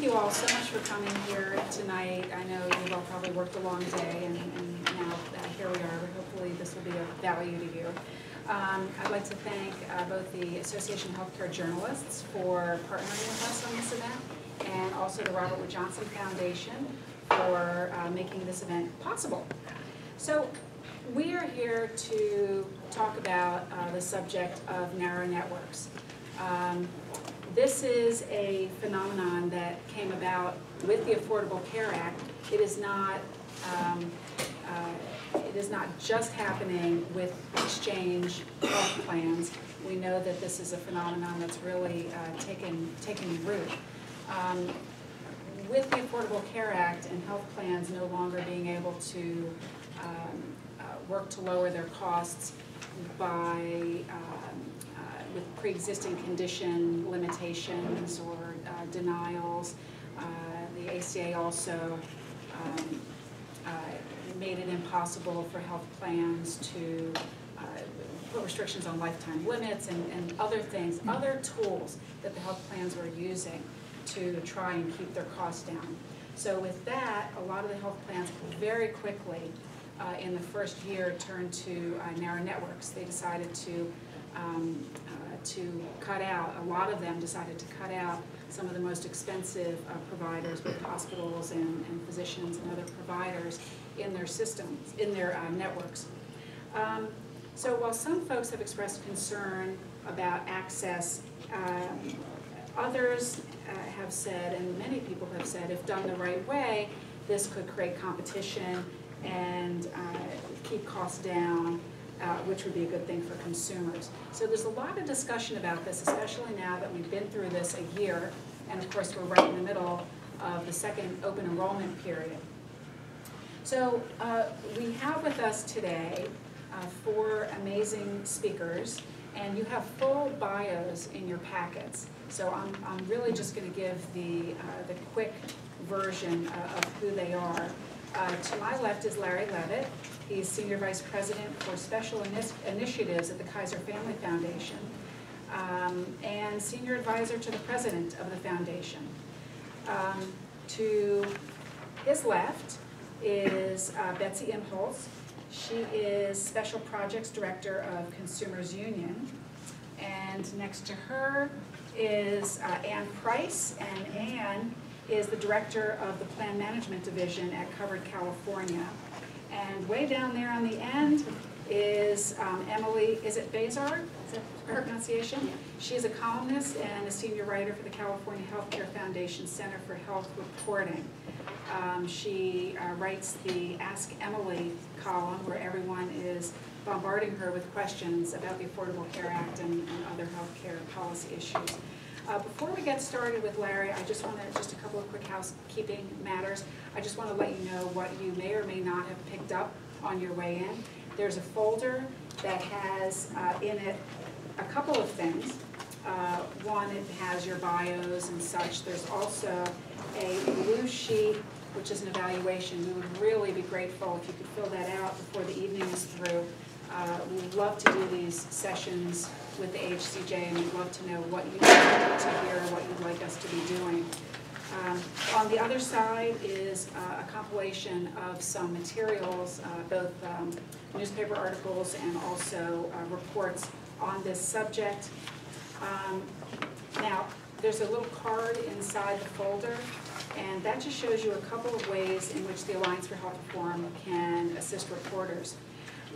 thank you all so much for coming here tonight. I know you've all probably worked a long day, and, and now uh, here we are. Hopefully, this will be of value to you. Um, I'd like to thank uh, both the Association of Healthcare Journalists for partnering with us on this event, and also the Robert Wood Johnson Foundation for uh, making this event possible. So, we are here to talk about uh, the subject of narrow networks. Um, this is a phenomenon that came about with the Affordable Care Act. It is not, um, uh, it is not just happening with exchange health plans. We know that this is a phenomenon that's really uh, taken, taken root. Um, with the Affordable Care Act and health plans no longer being able to um, uh, work to lower their costs by um, with pre-existing condition limitations or uh, denials. Uh, the ACA also um, uh, made it impossible for health plans to uh, put restrictions on lifetime limits and, and other things, mm-hmm. other tools that the health plans were using to try and keep their costs down. So with that, a lot of the health plans very quickly uh, in the first year turned to uh, narrow networks. They decided to um, to cut out, a lot of them decided to cut out some of the most expensive uh, providers, both hospitals and, and, physicians and other providers in their systems, in their uh, networks. Um, so while some folks have expressed concern about access, um, others uh, have said, and many people have said, if done the right way, this could create competition and uh, keep costs down uh, which would be a good thing for consumers. So there's a lot of discussion about this, especially now that we've been through this a year, and of course we're right in the middle of the second open enrollment period. So uh, we have with us today uh, four amazing speakers, and you have full bios in your packets. So I'm, I'm really just going to give the, uh, the quick version uh, of who they are. Uh, to my left is Larry Levitt. He's Senior Vice President for Special Initiatives at the Kaiser Family Foundation um, and Senior Advisor to the President of the Foundation. Um, to his left is uh, Betsy Imholz. She is Special Projects Director of Consumers Union. And next to her is uh, Anne Price, and Anne is the Director of the Plan Management Division at Covered California. And way down there on the end is um, Emily, is it Bazar? Is that her pronunciation? She is a columnist and a senior writer for the California Healthcare Foundation Center for Health Reporting. Um, she uh, writes the Ask Emily column where everyone is bombarding her with questions about the Affordable Care Act and, and other healthcare policy issues. Uh, before we get started with Larry, I just want to, just a couple of quick housekeeping matters. I just want to let you know what you may or may not have picked up on your way in. There's a folder that has uh, in it a couple of things. Uh, one, it has your bios and such. There's also a blue sheet, which is an evaluation. We would really be grateful if you could fill that out before the evening is through. Uh, we'd love to do these sessions with the HCJ, and we'd love to know what you'd like to hear, what you'd like us to be doing. Um, on the other side is uh, a compilation of some materials, uh, both um, newspaper articles and also uh, reports on this subject. Um, now, there's a little card inside the folder, and that just shows you a couple of ways in which the Alliance for Health Reform can assist reporters.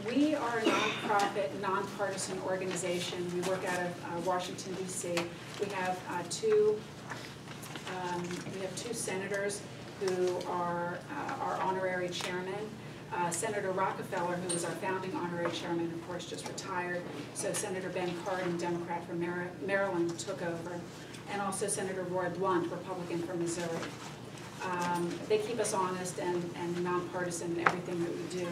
We are a nonprofit, nonpartisan organization. We work out of uh, Washington, D.C. We have uh, two um, we have two senators who are uh, our honorary chairmen. Uh, Senator Rockefeller, who was our founding honorary chairman, of course, just retired. So Senator Ben Cardin, Democrat from Maryland, took over. And also Senator Roy Blunt, Republican from Missouri. Um, they keep us honest and, and nonpartisan in everything that we do.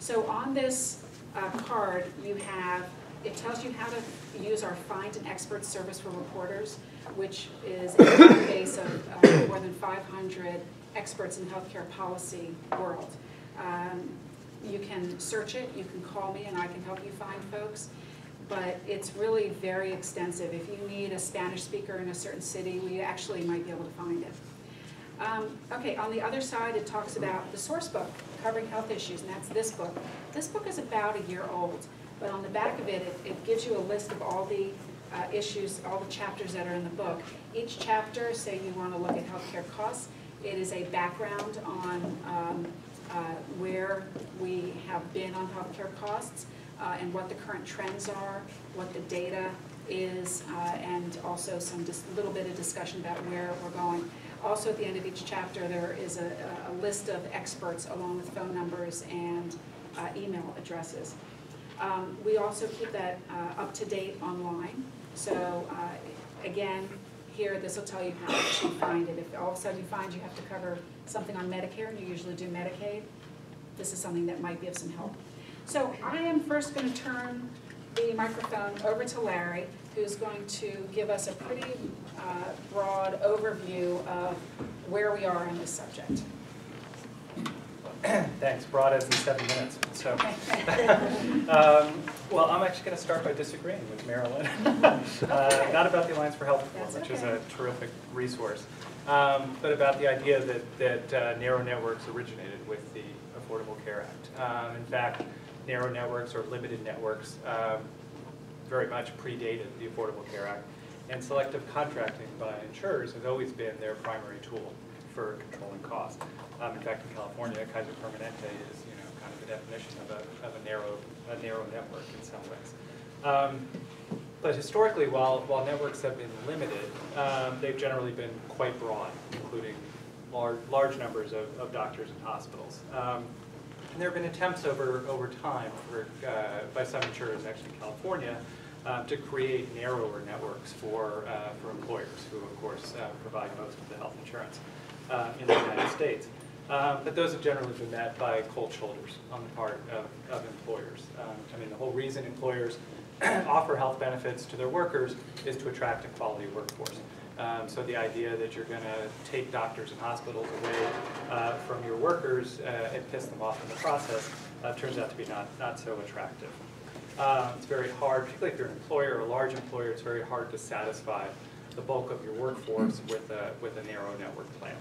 So on this uh, card, you have, it tells you how to use our Find an Expert service for reporters, which is a database of uh, more than 500 experts in healthcare policy world. Um, you can search it, you can call me, and I can help you find folks. But it's really very extensive. If you need a Spanish speaker in a certain city, we actually might be able to find it. Um, okay, on the other side, it talks about the source book covering health issues, and that's this book. This book is about a year old, but on the back of it, it, it gives you a list of all the uh, issues, all the chapters that are in the book. Each chapter, say you want to look at healthcare costs, it is a background on um, uh, where we have been on healthcare costs uh, and what the current trends are, what the data is, uh, and also some little bit of discussion about where we're going. Also, at the end of each chapter, there is a, a list of experts along with phone numbers and uh, email addresses. Um, we also keep that uh, up to date online. So uh, again, here, this will tell you how you find it. If all of a sudden you find you have to cover something on Medicare, and you usually do Medicaid, this is something that might be of some help. So I am first going to turn the microphone over to Larry, who's going to give us a pretty uh, broad overview of where we are on this subject. Thanks, broad as in seven minutes, so. um, Well, I'm actually going to start by disagreeing with Marilyn. Uh, Not about the Alliance for Health Reform, That's which is a terrific resource, um, but about the idea that, that uh, narrow networks originated with the Affordable Care Act. Um, In fact, narrow networks or limited networks um, very much predated the Affordable Care Act, and selective contracting by insurers has always been their primary tool for controlling costs. Um, in fact, in California, Kaiser Permanente is, you know, kind of the definition of a, of a narrow, a narrow network in some ways. Um, but historically, while, while networks have been limited, um, they've generally been quite broad, including large, large numbers of, of doctors and hospitals. And there have been attempts over, over time for, uh, by some insurers, actually in California, um, to create narrower networks for, uh, for employers who, of course, uh, provide most of the health insurance uh, in the United States. Um, But those have generally been met by cold shoulders on the part of, of employers. Um, I mean, the whole reason employers offer health benefits to their workers is to attract a quality workforce. Um, So the idea that you're going to take doctors and hospitals away uh, from your workers uh, and piss them off in the process uh, turns out to be not, not so attractive. Um, It's very hard, particularly if you're an employer, or a large employer, it's very hard to satisfy the bulk of your workforce with a, with a narrow network plan.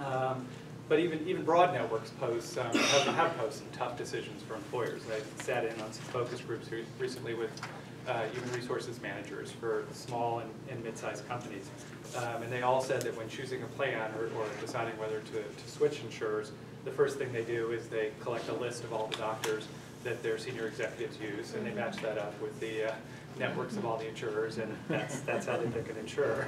Um, But even, even broad networks pose some, have, have posed some tough decisions for employers. I sat in on some focus groups recently with uh, human resources managers for small and, and mid-sized companies. Um, And they all said that when choosing a plan or, or deciding whether to, to switch insurers, the first thing they do is they collect a list of all the doctors that their senior executives use, and they match that up with the uh, networks of all the insurers, and that's, that's how they pick an insurer.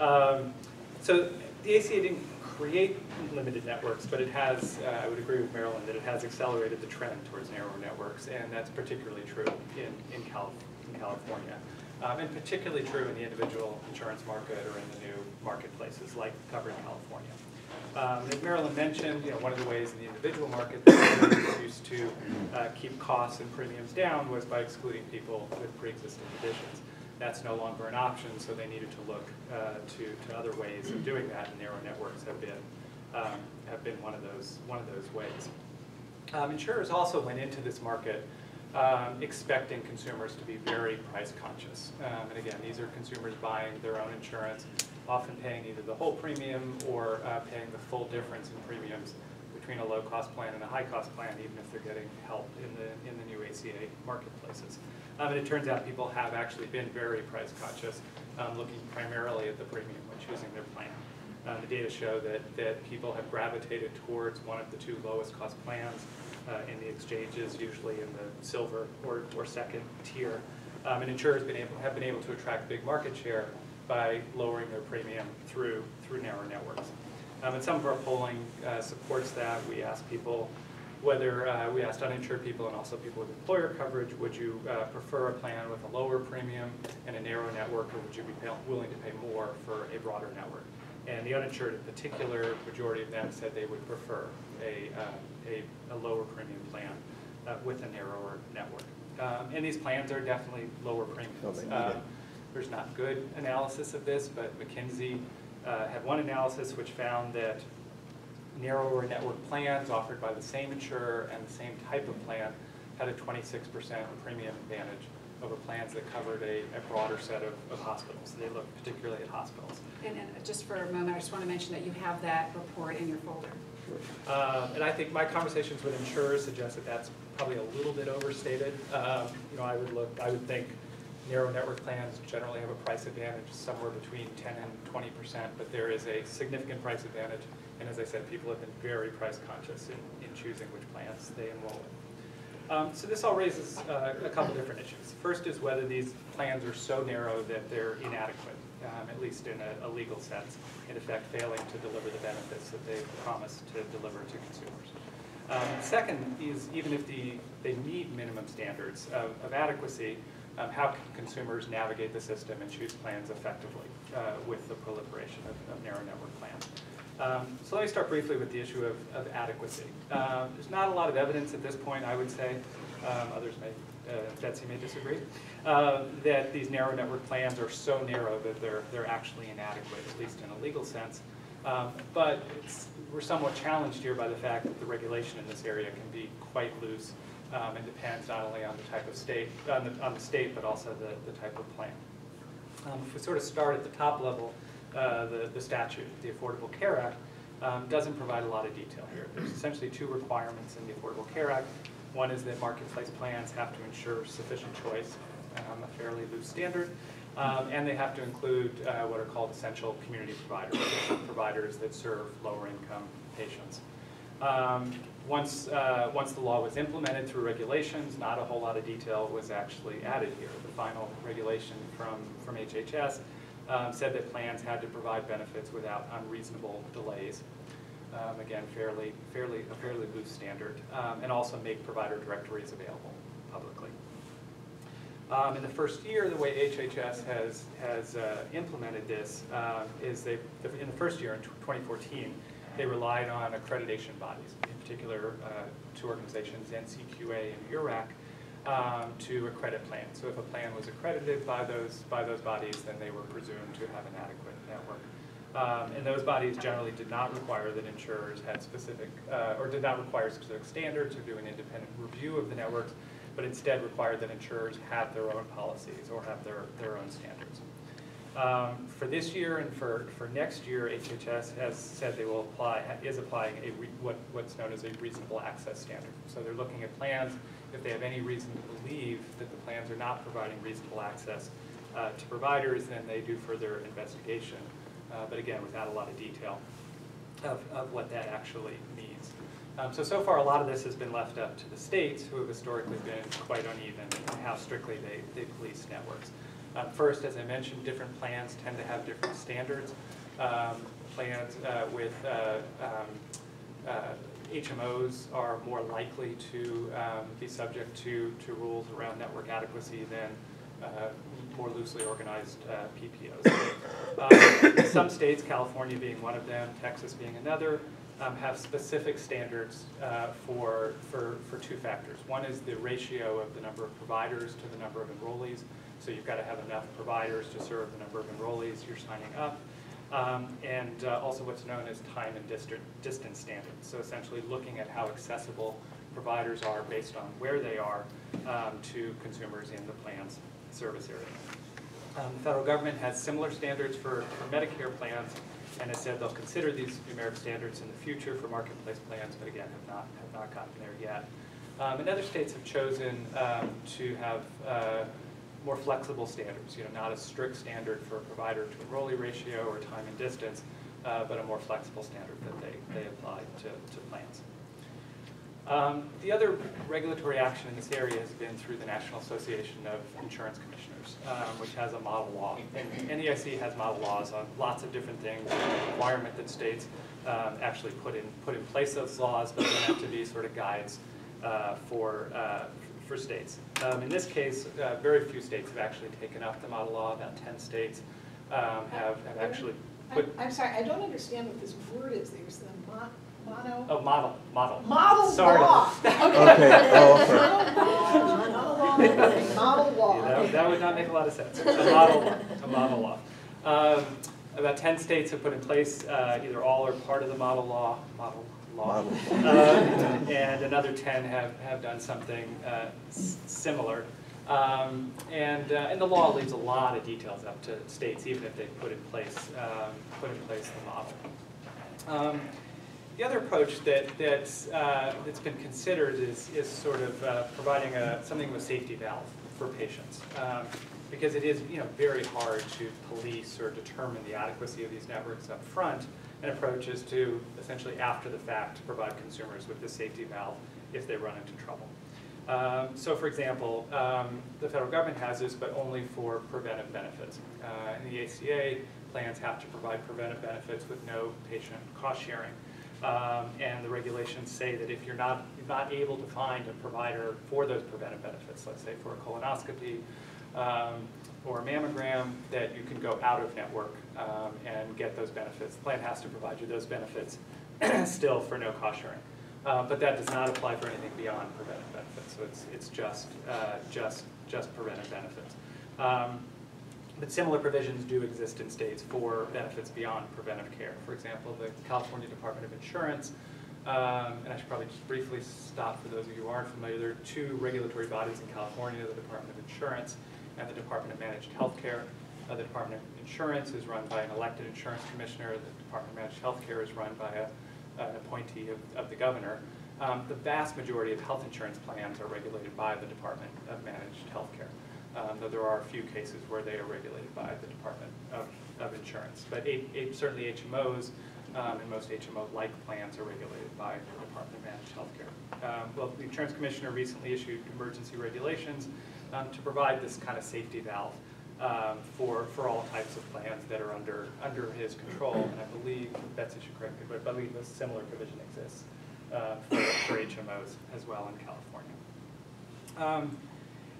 Um, So the ACA didn't create limited networks, but it has, uh, I would agree with Marilyn, that it has accelerated the trend towards narrower networks, and that's particularly true in, in Cal, in California. Um, and particularly true in the individual insurance market or in the new marketplaces like Covered California. Um, As Marilyn mentioned, you know, one of the ways in the individual market that we used to uh, keep costs and premiums down was by excluding people with pre-existing conditions. That's no longer an option, so they needed to look uh, to, to other ways of doing that, and narrow networks have been, um, have been one of those, one of those ways. Um, Insurers also went into this market um, expecting consumers to be very price conscious. Um, And again, these are consumers buying their own insurance, often paying either the whole premium or uh, paying the full difference in premiums between a low-cost plan and a high-cost plan, even if they're getting help in the, in the new ACA marketplaces. Um, And it turns out people have actually been very price conscious, um, looking primarily at the premium when choosing their plan. Uh, The data show that, that people have gravitated towards one of the two lowest cost plans in the exchanges, usually in the silver or, or second tier. Um, And insurers been able, have been able to attract big market share by lowering their premium through, through narrow networks. Um, And some of our polling uh, supports that. We asked people whether, uh, we asked uninsured people and also people with employer coverage, would you uh, prefer a plan with a lower premium and a narrow network, or would you be willing to pay more for a broader network? And the uninsured in particular, majority of them said they would prefer a, uh, a, a lower premium plan uh, with a narrower network. Um, And these plans are definitely lower premiums. Oh, Um. There's not good analysis of this, but McKinsey uh, had one analysis which found that narrower network plans offered by the same insurer and the same type of plan had a 26% premium advantage over plans that covered a, a broader set of, of hospitals. They looked particularly at hospitals. And, and just for a moment, I just want to mention that you have that report in your folder. Um, And I think my conversations with insurers suggest that that's probably a little bit overstated. Um, You know, I would look, I would think narrow network plans generally have a price advantage somewhere between 10 and 20 percent, but there is a significant price advantage. And as I said, people have been very price conscious in, in choosing which plans they enroll in. Um, So this all raises uh, a couple different issues. First is whether these plans are so narrow that they're inadequate, um, at least in a, a legal sense, in effect failing to deliver the benefits that they've promised to deliver to consumers. Um, Second is even if the, they meet minimum standards of, of adequacy, um, how can consumers navigate the system and choose plans effectively uh, with the proliferation of, of narrow network plans? Um, So let me start briefly with the issue of, of adequacy. Um, There's not a lot of evidence at this point, I would say, um, others may, uh, Betsy may disagree, uh, that these narrow network plans are so narrow that they're, they're actually inadequate, at least in a legal sense. Um, But we're somewhat challenged here by the fact that the regulation in this area can be quite loose um, and depends not only on the type of state, on the, on the state, but also the, the type of plan. If we sort of start at the top level, uh, the, the statute, the Affordable Care Act, um, doesn't provide a lot of detail here. There's essentially two requirements in the Affordable Care Act. One is that marketplace plans have to ensure sufficient choice, um, a fairly loose standard, um, and they have to include uh, what are called essential community providers, providers that serve lower income patients. Um, Once, uh, once the law was implemented through regulations, not a whole lot of detail was actually added here. The final regulation from, from HHS um, said that plans had to provide benefits without unreasonable delays. Um, Again, fairly, fairly, a fairly loose standard, um, and also make provider directories available publicly. Um, In the first year, the way HHS has, has uh, implemented this um, is they, in the first year, in 2014, they relied on accreditation bodies, in particular, uh, two organizations, NCQA and URAC, um, to credit plan. So if a plan was accredited by those, by those bodies, then they were presumed to have an adequate network. Um, And those bodies generally did not require that insurers had specific, uh, or did not require specific standards or do an independent review of the networks, but instead required that insurers have their own policies or have their, their own standards. Um, For this year and for, for next year, HHS has said they will apply, is applying a, re- what, what's known as a reasonable access standard. So they're looking at plans, if they have any reason to believe that the plans are not providing reasonable access uh, to providers, then they do further investigation, uh, but again, without a lot of detail of, of what that actually means. Um, So, so far, a lot of this has been left up to the states, who have historically been quite uneven in how strictly they, they police networks. Um, First, as I mentioned, different plans tend to have different standards. Um, Plans uh, with uh, um, uh, HMOs are more likely to um, be subject to, to rules around network adequacy than uh, more loosely organized uh, PPOs. Um, Some states, California being one of them, Texas being another, um, have specific standards uh, for, for, for two factors. One is the ratio of the number of providers to the number of enrollees. So you've got to have enough providers to serve the number of enrollees you're signing up. Um, And uh, also what's known as time and distance standards. So essentially looking at how accessible providers are based on where they are um, to consumers in the plan's service area. Um, The federal government has similar standards for for Medicare plans, and has said they'll consider these numeric standards in the future for marketplace plans, but again, have not, have not gotten there yet. Um, And other states have chosen um, to have uh, more flexible standards, you know, not a strict standard for provider to enrollee ratio or time and distance, uh, but a more flexible standard that they, they apply to, to plans. Um, The other regulatory action in this area has been through the National Association of Insurance Commissioners, um, which has a model law. And NAIC has model laws on lots of different things, the requirement that states um, actually put in, put in place those laws, but they have to be sort of guides uh, for, uh, for states. Um, In this case, uh, very few states have actually taken up the model law, about 10 states um, have, have actually put, I'm, I'm sorry, I don't understand what this word is, there's the mo- mono, oh, model, model. model Sorry. law. Okay, oh, okay. Model law, model law, Yeah, that, okay. that would not make a lot of sense. A model, a model law. Um, About 10 states have put in place uh, either all or part of the model law, model law. Model. Uh, And another 10 have, have done something uh, similar. Um, And, uh, and the law leaves a lot of details up to states, even if they put in place, um, put in place the model. Um, The other approach that, that's, uh, that's been considered is, is sort of uh, providing a, something of a safety valve for patients. Um, Because it is, you know, very hard to police or determine the adequacy of these networks up front. An approach is to essentially after the fact, provide consumers with the safety valve if they run into trouble. Um, So for example, um, the federal government has this, but only for preventive benefits. Uh, In the ACA, plans have to provide preventive benefits with no patient cost sharing. Um, And the regulations say that if you're not, not able to find a provider for those preventive benefits, let's say for a colonoscopy um, or a mammogram, that you can go out of network um, and get those benefits. The plan has to provide you those benefits still for no cost sharing. Uh, But that does not apply for anything beyond preventive benefits, so it's, it's just, uh, just, just preventive benefits. Um, But similar provisions do exist in states for benefits beyond preventive care. For example, the California Department of Insurance, um, and I should probably just briefly stop for those of you who aren't familiar, there are two regulatory bodies in California, the Department of Insurance and the Department of Managed Healthcare. Uh, The Department of Insurance is run by an elected insurance commissioner, the Department of Managed Healthcare is run by a an appointee of, of the governor. Um, the vast majority of health insurance plans are regulated by the Department of Managed Healthcare. Um, though there are a few cases where they are regulated by the Department of, of Insurance. But certainly HMOs um, and most HMO-like plans are regulated by the Department of Managed Healthcare. Um, well, the insurance commissioner recently issued emergency regulations um, to provide this kind of safety valve um, for, for all types of plans that are under, under his control. And I believe, Betsy should correct me, but I believe a similar provision exists uh, for, for HMOs as well in California. Um,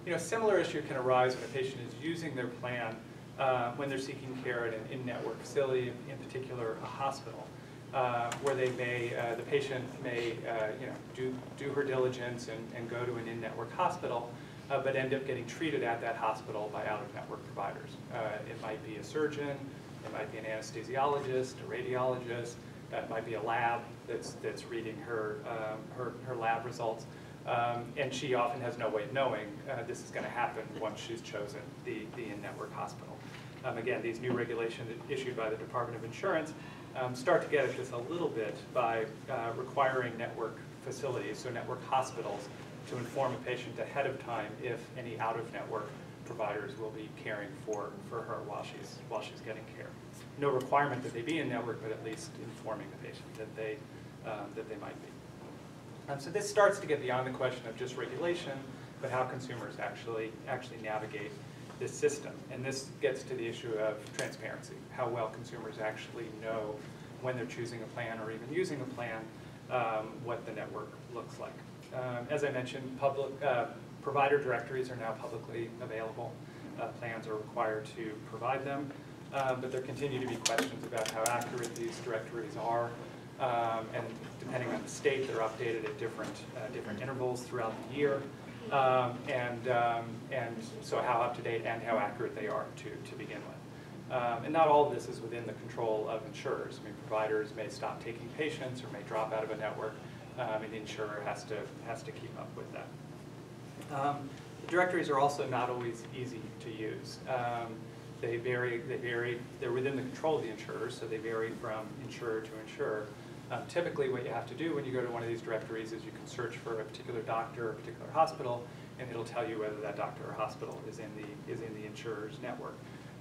You know, similar issue can arise when a patient is using their plan uh, when they're seeking care at an in-network facility, in particular a hospital, uh, where they may, uh, the patient may, uh, you know, do, do her diligence and, and go to an in-network hospital, uh, but end up getting treated at that hospital by out-of-network providers. Uh, It might be a surgeon, it might be an anesthesiologist, a radiologist, that might be a lab that's, that's reading her, um, her, her lab results. Um, And she often has no way of knowing uh, this is going to happen once she's chosen the, the in-network hospital. Um, Again, these new regulations issued by the Department of Insurance um, start to get at this a little bit by uh, requiring network facilities, so network hospitals, to inform a patient ahead of time if any out-of-network providers will be caring for, for her while she's, while she's getting care. No requirement that they be in network, but at least informing the patient that they, um, that they might be. Um, so this starts to get beyond the question of just regulation, but how consumers actually, actually navigate this system. And this gets to the issue of transparency, how well consumers actually know when they're choosing a plan or even using a plan, um, what the network looks like. Um, as I mentioned, public, uh, provider directories are now publicly available. Uh, plans are required to provide them, um, but there continue to be questions about how accurate these directories are. Um, and depending on the state, they're updated at different, uh, different intervals throughout the year. Um, and, um, and so how up-to-date and how accurate they are to, to begin with. Um, and not all of this is within the control of insurers. I mean, providers may stop taking patients or may drop out of a network, um, insurer has to, has to keep up with that. Um, The directories are also not always easy to use. Um, They vary, they vary, they're within the control of the insurer, so they vary from insurer to insurer. Um, Typically, what you have to do when you go to one of these directories is you can search for a particular doctor or a particular hospital, and it'll tell you whether that doctor or hospital is in the, is in the insurer's network.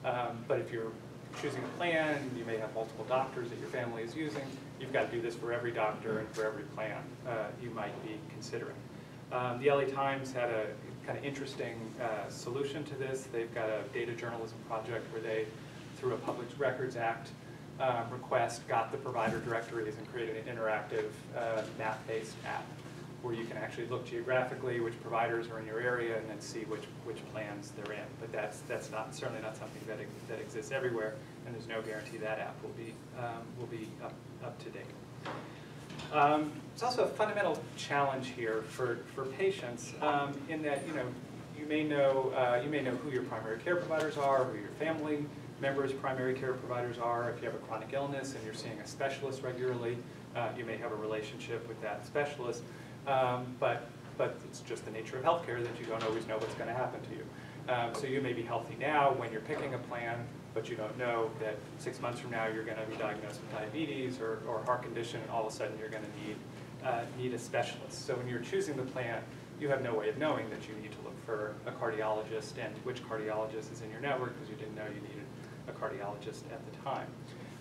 Um, But if you're choosing a plan, you may have multiple doctors that your family is using, you've got to do this for every doctor and for every plan uh, you might be considering. Um, The LA Times had a kind of interesting uh, solution to this. They've got a data journalism project where they, through a Public Records Act um, request, got the provider directories and created an interactive uh, map-based app where you can actually look geographically which providers are in your area and then see which, which plans they're in. But that's, that's not, certainly not something that, that exists everywhere, and there's no guarantee that app will be, um, will be up, up to date. Um, It's also a fundamental challenge here for, for patients um, in that, you know, you may know, uh, you may know who your primary care providers are, who your family members' primary care providers are. If you have a chronic illness and you're seeing a specialist regularly, uh, you may have a relationship with that specialist. Um, But but it's just the nature of healthcare that you don't always know what's going to happen to you. Um, So you may be healthy now when you're picking a plan, but you don't know that six months from now, you're going to be diagnosed with diabetes or, or heart condition, and all of a sudden, you're going to need, uh, need a specialist. So when you're choosing the plan, you have no way of knowing that you need to look for a cardiologist and which cardiologist is in your network, because you didn't know you needed a cardiologist at the time.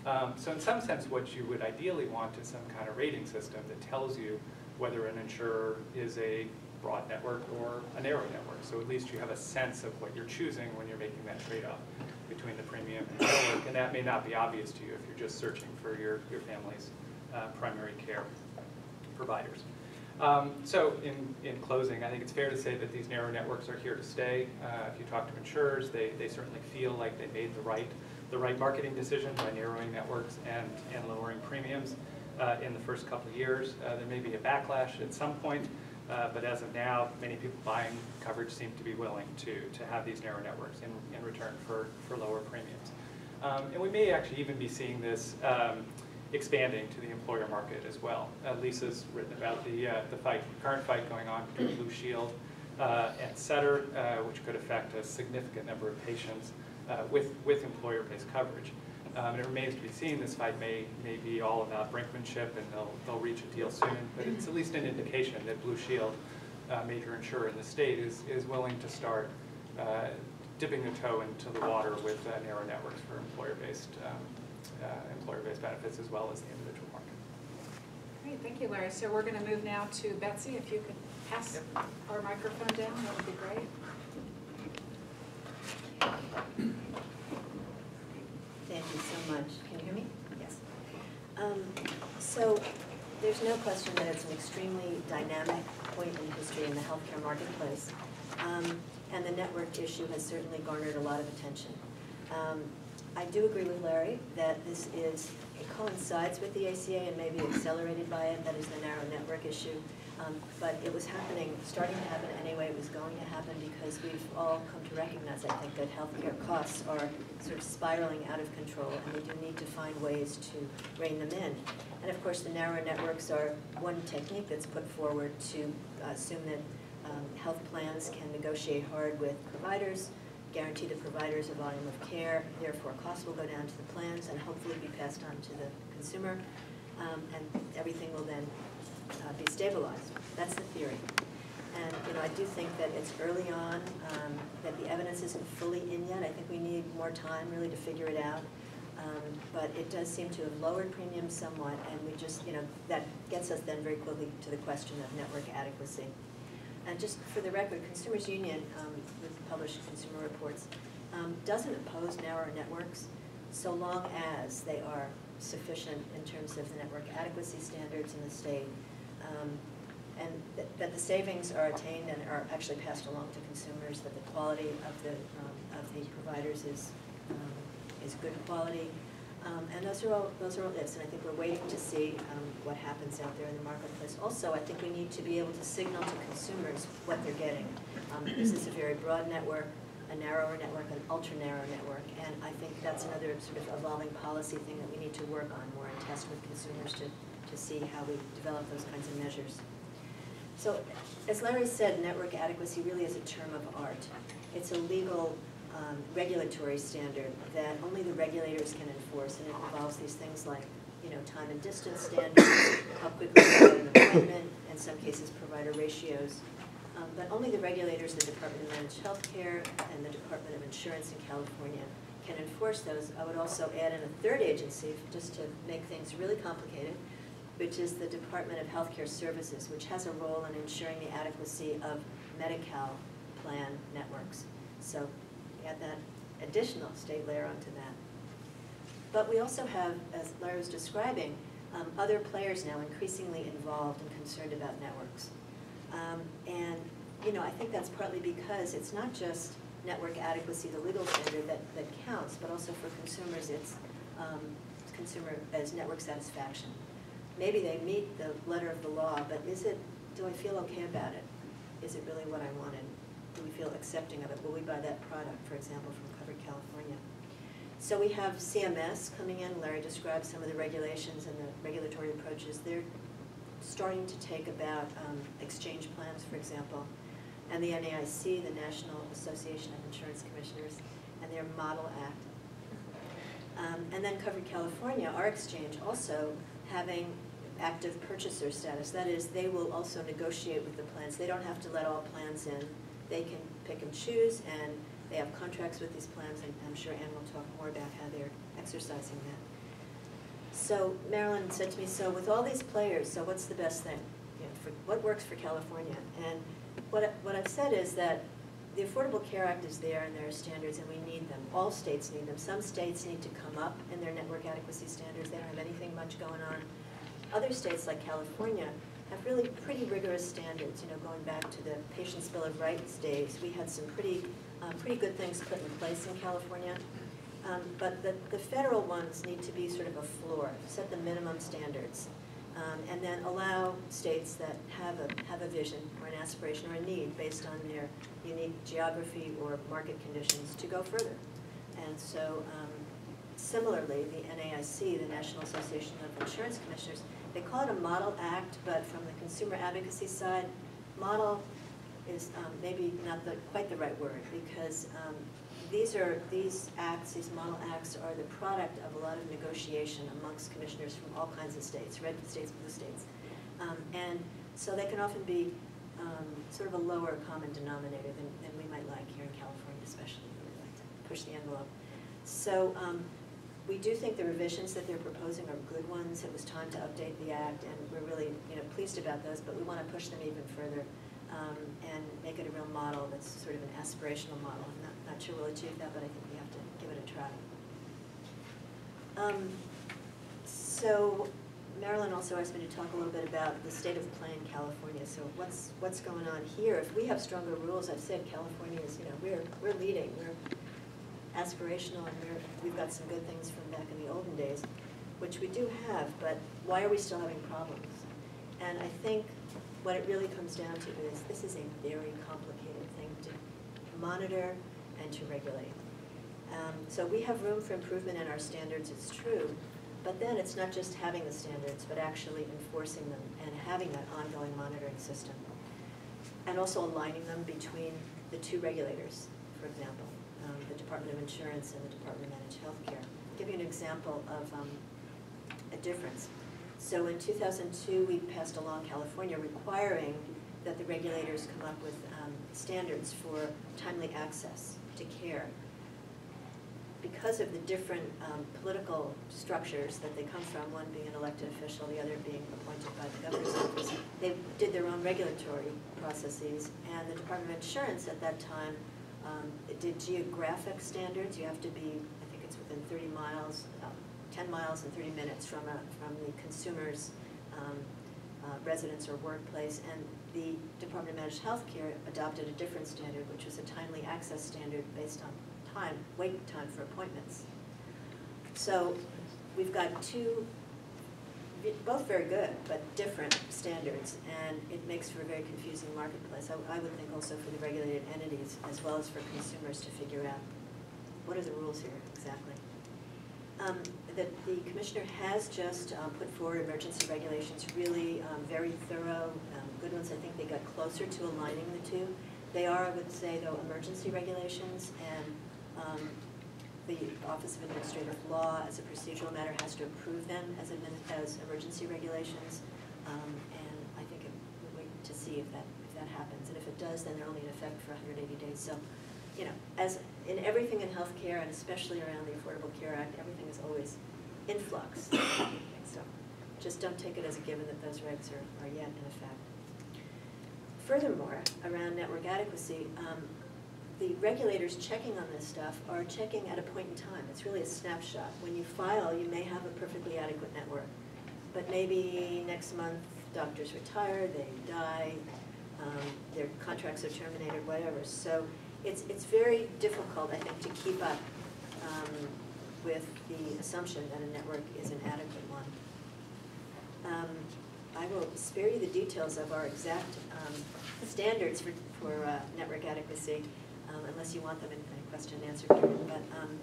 Um, So in some sense, what you would ideally want is some kind of rating system that tells you whether an insurer is a broad network or a narrow network. So at least you have a sense of what you're choosing when you're making that trade-off between the premium and the network. And that may not be obvious to you if you're just searching for your, your family's uh, primary care providers. Um, So in, in closing, I think it's fair to say that these narrow networks are here to stay. Uh, If you talk to insurers, they, they certainly feel like they made the right, the right marketing decision by narrowing networks and, and lowering premiums in the first couple of years. Uh, There may be a backlash at some point, uh, but as of now, many people buying coverage seem to be willing to, to have these narrow networks in, in return for, for lower premiums. Um, And we may actually even be seeing this um, expanding to the employer market as well. Uh, Lisa's written about the, uh, the fight, current fight going on between Blue Shield uh, and Sutter, uh, which could affect a significant number of patients uh, with, with employer-based coverage. Um, And it remains to be seen, this fight may, may be all about brinkmanship and they'll, they'll reach a deal soon, but it's at least an indication that Blue Shield, uh, major insurer in the state, is, is willing to start uh, dipping their toe into the water with uh, narrow networks for employer-based, um, uh, employer-based benefits as well as the individual market. Great, thank you, Larry. So we're going to move now to Betsy. If you could pass Yep. our microphone down, that would be great. Thank you so much. Can you hear me? Yes. Um, So there's no question that it's an extremely dynamic point in history in the healthcare marketplace. Um, And the network issue has certainly garnered a lot of attention. Um, I do agree with Larry that this is, it coincides with the ACA and maybe accelerated by it, that is the narrow network issue. Um, But it was happening, starting to happen anyway, it was going to happen because we've all come to recognize, I think, that healthcare costs are sort of spiraling out of control, and we do need to find ways to rein them in. And of course, the narrow networks are one technique that's put forward to uh, assume that um, health plans can negotiate hard with providers, guarantee the providers a volume of care, therefore costs will go down to the plans and hopefully be passed on to the consumer, um, and everything will then uh, be stabilized. That's the theory. And, you know, I do think that it's early on, um, that the evidence isn't fully in yet. I think we need more time really to figure it out. Um, But it does seem to have lowered premiums somewhat, and we just, you know, that gets us then very quickly to the question of network adequacy. And just for the record, Consumers Union, um, with published consumer reports, um, doesn't oppose narrow networks so long as they are sufficient in terms of the network adequacy standards in the state. Um, And that- that the savings are attained and are actually passed along to consumers, that the quality of the, um, of the providers is, um, is good quality. Um, And those are all, those are all ifs, and I think we're waiting to see um, what happens out there in the marketplace. Also, I think we need to be able to signal to consumers what they're getting. This Is a very broad network, a narrower network, an ultra-narrow network? And I think that's another sort of evolving policy thing that we need to work on more and test with consumers to, to see how we develop those kinds of measures. So, as Larry said, network adequacy really is a term of art. It's a legal um, regulatory standard that only the regulators can enforce, and it involves these things like, you know, time and distance standards, how quickly you get an appointment, in some cases provider ratios. Um, But only the regulators, the Department of Managed Healthcare and the Department of Insurance in California can enforce those. I would also add in a third agency, just to make things really complicated, which is the Department of Healthcare Services, which has a role in ensuring the adequacy of Medi-Cal plan networks. So add that additional state layer onto that. But we also have, as Larry was describing, um, other players now increasingly involved and concerned about networks. Um, And, you know, I think that's partly because it's not just network adequacy, the legal standard that, that counts, but also for consumers, it's um, consumer as network satisfaction. Maybe they meet the letter of the law, but is it, do I feel okay about it? Is it really what I wanted? Do we feel accepting of it? Will we buy that product, for example, from Covered California? So we have CMS coming in, Larry described some of the regulations and the regulatory approaches. They're starting to take about um, exchange plans, for example, and the NAIC, the National Association of Insurance Commissioners, and their Model Act. Um, And then covered California, our exchange also having active purchaser status. That is, they will also negotiate with the plans. They don't have to let all plans in. They can pick and choose, and they have contracts with these plans, and I'm sure Anne will talk more about how they're exercising that. So Marilyn said to me, so with all these players, so what's the best thing? You know, for, what works for California? And what, what I've said is that the Affordable Care Act is there and there are standards and we need them. All states need them. Some states need to come up in their network adequacy standards. They don't have anything much going on. Other states like California have really pretty rigorous standards, you know, going back to the Patient's Bill of Rights days. We had some pretty, um, pretty good things put in place in California. Um, But the, the federal ones need to be sort of a floor, set the minimum standards. um, And then allow states that have a, have a vision or an aspiration or a need based on their unique geography or market conditions to go further. And so um, similarly, the NAIC, the National Association of Insurance Commissioners, they call it a model act, but from the consumer advocacy side, model is um, maybe not the, quite the right word, because um, these are, these acts, these model acts are the product of a lot of negotiation amongst commissioners from all kinds of states, red states, blue states. Um, And so they can often be um, sort of a lower common denominator than, than we might like here in California especially, we like to push the envelope. So um, we do think the revisions that they're proposing are good ones. It was time to update the act, and we're really, you know, pleased about those, but we want to push them even further um, and make it a real model that's sort of an aspirational model. I'm not, not sure we'll achieve that, but I think we have to give it a try. Um, So Marilyn also asked me to talk a little bit about the state of play in California. So what's, what's going on here? If we have stronger rules, I've said California is, you know, we're, we're leading, we're aspirational, and we've got some good things from back in the olden days, which we do have, but why are we still having problems? And I think what it really comes down to is, this is a very complicated thing to monitor and to regulate. Um, So we have room for improvement in our standards, it's true, but then it's not just having the standards, but actually enforcing them and having that ongoing monitoring system. And also aligning them between the two regulators, for example, Department of Insurance and the Department of Managed Healthcare. I'll Give you an example of um, a difference. So in 2002, we passed a law in California requiring that the regulators come up with um, standards for timely access to care. Because of the different um, political structures that they come from, one being an elected official, the other being appointed by the governor's office, they did their own regulatory processes. And the Department of Insurance at that time um, it did geographic standards. You have to be, I think it's within 30 miles, um, 10 miles and 30 minutes from a, from the consumer's um, uh, residence or workplace. And the Department of Managed Healthcare adopted a different standard, which was a timely access standard based on time, wait time for appointments. So we've got two, both very good, but different standards, and it makes for a very confusing marketplace. I, I would think also for the regulated entities, as well as for consumers to figure out, what are the rules here exactly? Um, The, the commissioner has just um, put forward emergency regulations, really um, very thorough, um, good ones. I think they got closer to aligning the two. They are, I would say, though, emergency regulations, and um, the Office of Administrative Law, as a procedural matter, has to approve them as, as emergency regulations. Um, And I think it- we'll wait to see if that, if that happens. And if it does, then they're only in effect for 180 days. So, you know, as in everything in healthcare, and especially around the Affordable Care Act, everything is always in flux. So just don't take it as a given that those regs are, are yet in effect. Furthermore, around network adequacy, um, the regulators checking on this stuff are checking at a point in time. It's really a snapshot. When you file, you may have a perfectly adequate network. But maybe next month, doctors retire, they die, um, their contracts are terminated, whatever. So it's, it's very difficult, I think, to keep up um, with the assumption that a network is an adequate one. Um, I will spare you the details of our exact um, standards for, for uh, network adequacy, um, unless you want them in a question and answer period. But um,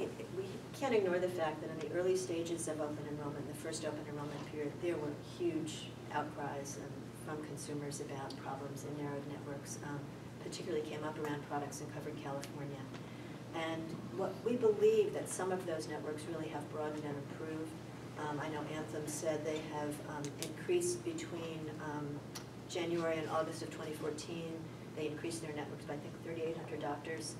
it- it- we can't ignore the fact that in the early stages of open enrollment, the first open enrollment period, there were huge outcries um, from consumers about problems in narrowed networks, um, particularly came up around products in covered California. And what, we believe that some of those networks really have broadened and improved. Um, I know Anthem said they have um, increased between um, January and August of 2014. They increased their networks by, I think, 3,800 doctors.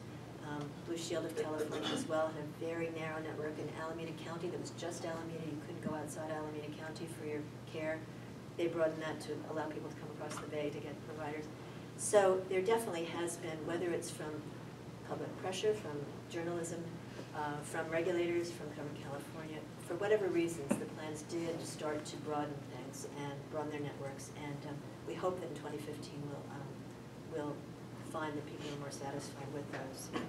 Um, Blue Shield of California as well had a very narrow network in Alameda County that was just Alameda. You couldn't go outside Alameda County for your care. They broadened that to allow people to come across the bay to get providers. So there definitely has been, whether it's from public pressure, from journalism, uh, from regulators, from Covered California, for whatever reasons, the plans did start to broaden things and broaden their networks. And um, we hope that in 2015 we'll, um, we'll find that people are more satisfied with those.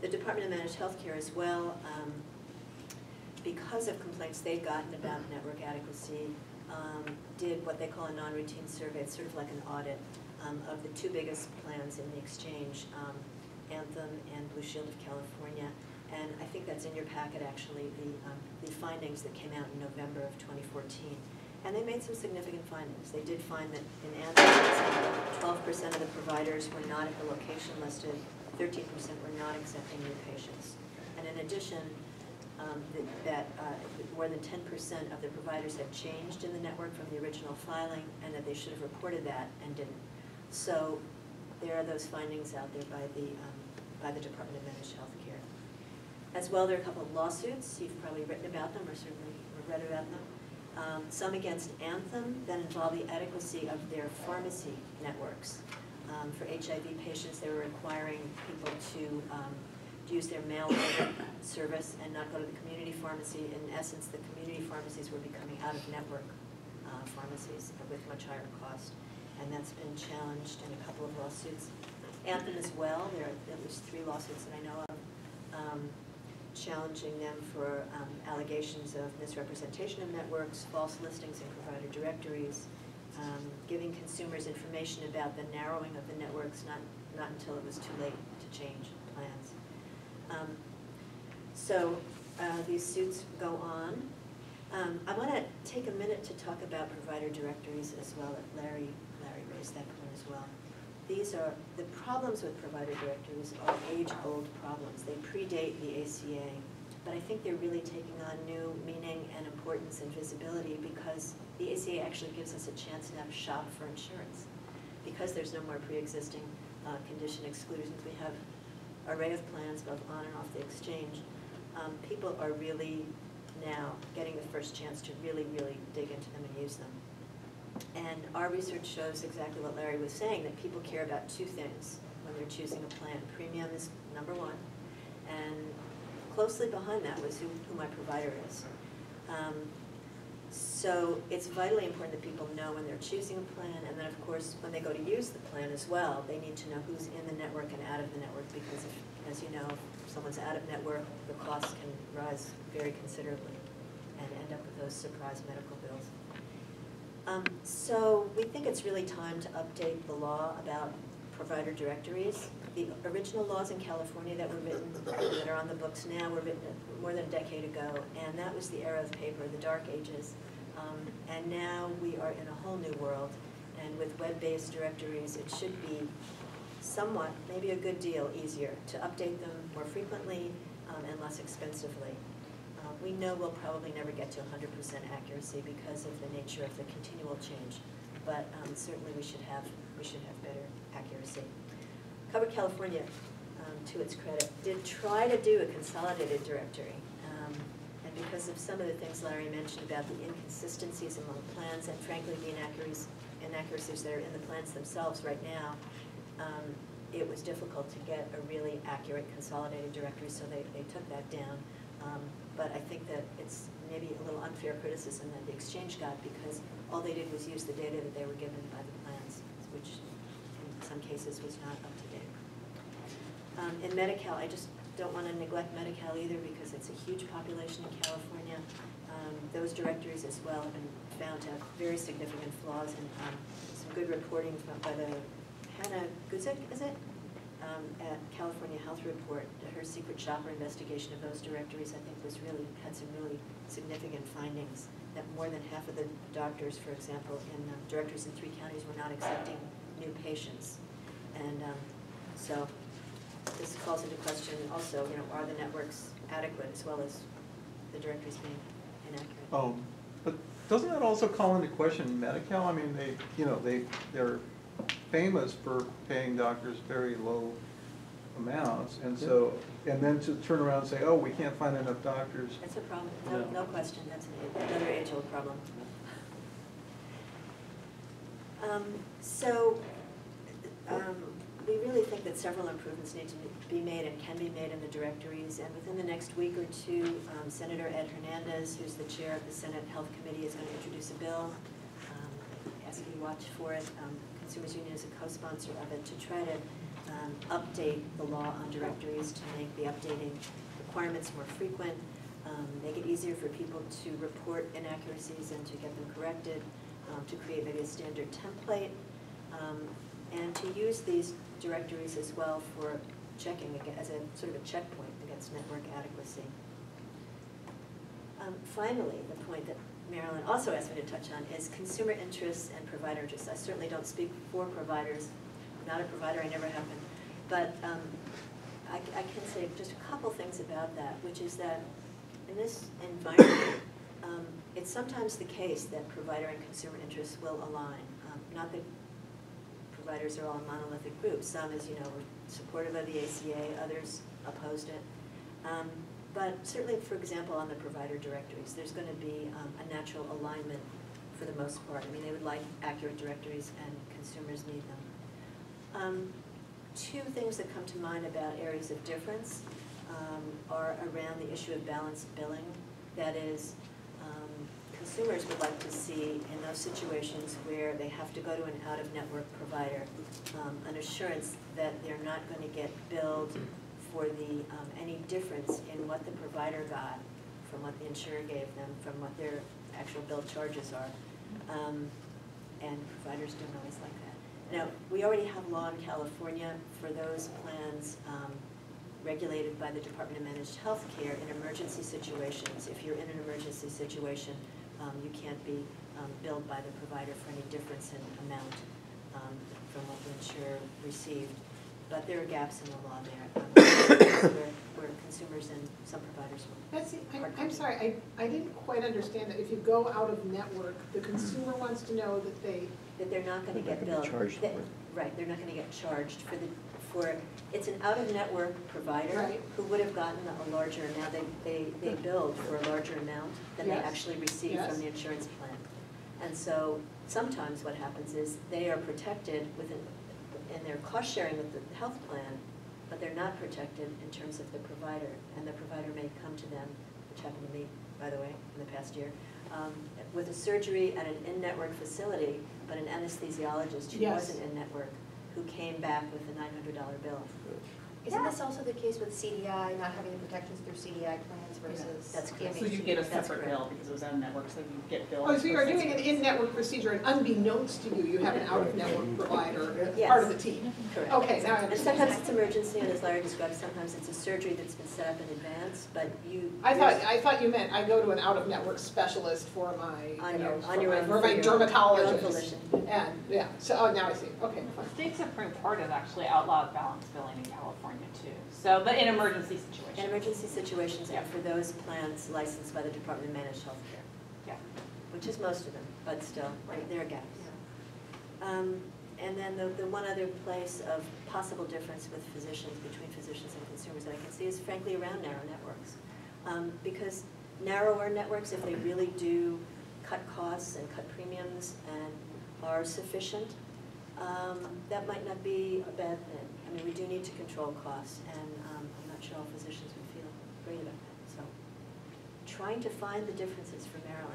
The Department of Managed Healthcare as well, um, because of complaints they'd gotten about network adequacy, um, did what they call a non-routine survey. It's sort of like an audit um, of the two biggest plans in the exchange, um, Anthem and Blue Shield of California. And I think that's in your packet, actually, the, um, the findings that came out in November of 2014. And they made some significant findings. They did find that in twelve percent of the providers were not at the location listed, thirteen percent were not accepting new patients. And in addition, um, that, that uh, more than ten percent of the providers had changed in the network from the original filing, and that they should have reported that and didn't. So there are those findings out there by the, um, by the Department of Managed Healthcare. As well, there are a couple of lawsuits, you've probably written about them or certainly read about them. Um, Some against Anthem that involve the adequacy of their pharmacy networks. Um, For HIV patients, they were requiring people to um, use their mail service and not go to the community pharmacy. In essence, the community pharmacies were becoming out-of-network uh, pharmacies with much higher cost. And that's been challenged in a couple of lawsuits. Anthem as well, there are at least three lawsuits that I know of. Challenging them for um, allegations of misrepresentation of networks, false listings in provider directories, um, giving consumers information about the narrowing of the networks, not, not until it was too late to change plans. Um, So uh, these suits go on. Um, I want to take a minute to talk about provider directories as well. Larry, Larry raised that point as well. These are, the problems with provider directories are age-old problems. They predate the ACA, but I think they're really taking on new meaning and importance and visibility because the ACA actually gives us a chance to have shop for insurance. Because there's no more pre-existing uh, condition exclusions, we have array of plans both on and off the exchange. Um, People are really now getting the first chance to really, really dig into them and use them. And our research shows exactly what Larry was saying, that people care about two things when they're choosing a plan. Premium is number one, and closely behind that was who, who my provider is. Um, So it's vitally important that people know when they're choosing a plan, and then of course, when they go to use the plan as well, they need to know who's in the network and out of the network, because if, as you know, if someone's out of network, the costs can rise very considerably and end up with those surprise medical. Um, So we think it's really time to update the law about provider directories. The original laws in California that were written, that are on the books now, were written more than a decade ago, and that was the era of paper, the dark ages. Um, And now we are in a whole new world, and with web-based directories, it should be somewhat, maybe a good deal easier to update them more frequently um, and less expensively. We know we'll probably never get to hundred percent accuracy because of the nature of the continual change, but um, certainly we should have, we should have better accuracy. Covered California, um, to its credit, did try to do a consolidated directory. um, And because of some of the things Larry mentioned about the inconsistencies among plans and frankly the inaccuracies, inaccuracies that are in the plans themselves right now, um, it was difficult to get a really accurate consolidated directory, so they, they took that down. Um, But I think that it's maybe a little unfair criticism that the exchange got because all they did was use the data that they were given by the plans, which in some cases was not up to date. Um, In Medi-Cal, I just don't want to neglect Medi-Cal either because it's a huge population in California. Um, Those directories as well have been found to have very significant flaws and um, some good reporting from, by the Hannah Guzik, is it? Um, At California Health Report, her secret shopper investigation of those directories, I think was really, had some really significant findings that more than half of the doctors, for example, in um, directories in three counties were not accepting new patients. And um, so this calls into question also, you know, are the networks adequate as well as the directories being inaccurate? Oh, but doesn't that also call into question Medi-Cal? I mean, they, you know, they, they're famous for paying doctors very low amounts, and so, and then to turn around and say, oh, we can't find enough doctors. That's a problem, no, no question, that's another age-old problem. Um, So, um, we really think that several improvements need to be made and can be made in the directories, and within the next week or two, um, Senator Ed Hernandez, who's the chair of the Senate Health Committee, is gonna introduce a bill. Um, Ask you to watch for it, um, Consumers Union is a co-sponsor of it, to try to um, update the law on directories, to make the updating requirements more frequent, um, make it easier for people to report inaccuracies and to get them corrected, um, to create maybe a standard template, um, and to use these directories as well for checking as a sort of a checkpoint against network adequacy. Um, Finally, the point that Marilyn also asked me to touch on is consumer interests and provider interests. I certainly don't speak for providers, I'm not a provider, I never have been. But um, I I can say just a couple things about that, which is that in this environment, um, it's sometimes the case that provider and consumer interests will align. Um, Not that providers are all monolithic groups. Some, as you know, were supportive of the ACA, others opposed it. But certainly, for example, on the provider directories, there's going to be um, a natural alignment for the most part. I mean, they would like accurate directories and consumers need them. Um, Two things that come to mind about areas of difference um, are around the issue of balanced billing. That is, um, consumers would like to see in those situations where they have to go to an out-of-network provider, um, an assurance that they're not going to get billed for the, um, any difference in what the provider got from what the insurer gave them, from what their actual bill charges are. Um, And providers don't always like that. Now, we already have law in California for those plans um, regulated by the Department of Managed Health Care in emergency situations. If you're in an emergency situation, um, you can't be um, billed by the provider for any difference in amount um, from what the insurer received. But there are gaps in the law there, um, where where consumers and some providers will. Betsy, I- I'm sorry, I, I didn't quite understand that if you go out of network, the consumer wants to know that they, that they're not gonna get billed. charged that- for. Right, they're not gonna get charged for the, for, it's an out-of-network provider Right. who would have gotten a larger amount, they, they, they billed for a larger amount than they actually received Yes. from the insurance plan. And so sometimes what happens is they are protected with within, in their cost sharing with the health plan, but they're not protected in terms of the provider. And the provider may come to them, which happened to me, by the way, in the past year, um, with a surgery at an in-network facility, but an anesthesiologist who Yes. wasn't in-network, who came back with a nine hundred dollar bill. Isn't this also the case with CDI, not having the protections through CDI plans versus? That's correct. So you get a That's separate correct. bill because it was out of network, so you get billed. oh, so you are for doing an six- in-network procedure, and unbeknownst to you, you have an out-of-network provider, Yes. part of the team. Correct. Okay, now I And understand. sometimes it's emergency, and as Larry described, sometimes it's a surgery that's been set up in advance, but you. I thought, I thought you meant I go to an out-of-network specialist for my, On you know, your- for on your my, own- for for my your- your own dermatologist. volition. And, yeah, so, oh, now I see, okay, fine. The State Supreme Court has actually outlawed balance billing in California too, so, but in emergency situations. In emergency situations Yeah. and for those plans licensed by the Department of Managed Health Care. Yeah. which is most of them, but still, there- there are gaps. Um, And then the, the one other place of possible difference with physicians, between physicians and consumers that I can see is frankly around narrow networks. Um, Because narrower networks, if they really do cut costs and cut premiums and are sufficient, um, that might not be a bad thing. I mean, we do need to control costs, and um, I'm not sure all physicians would feel great about that, so. Trying to find the differences for Marilyn.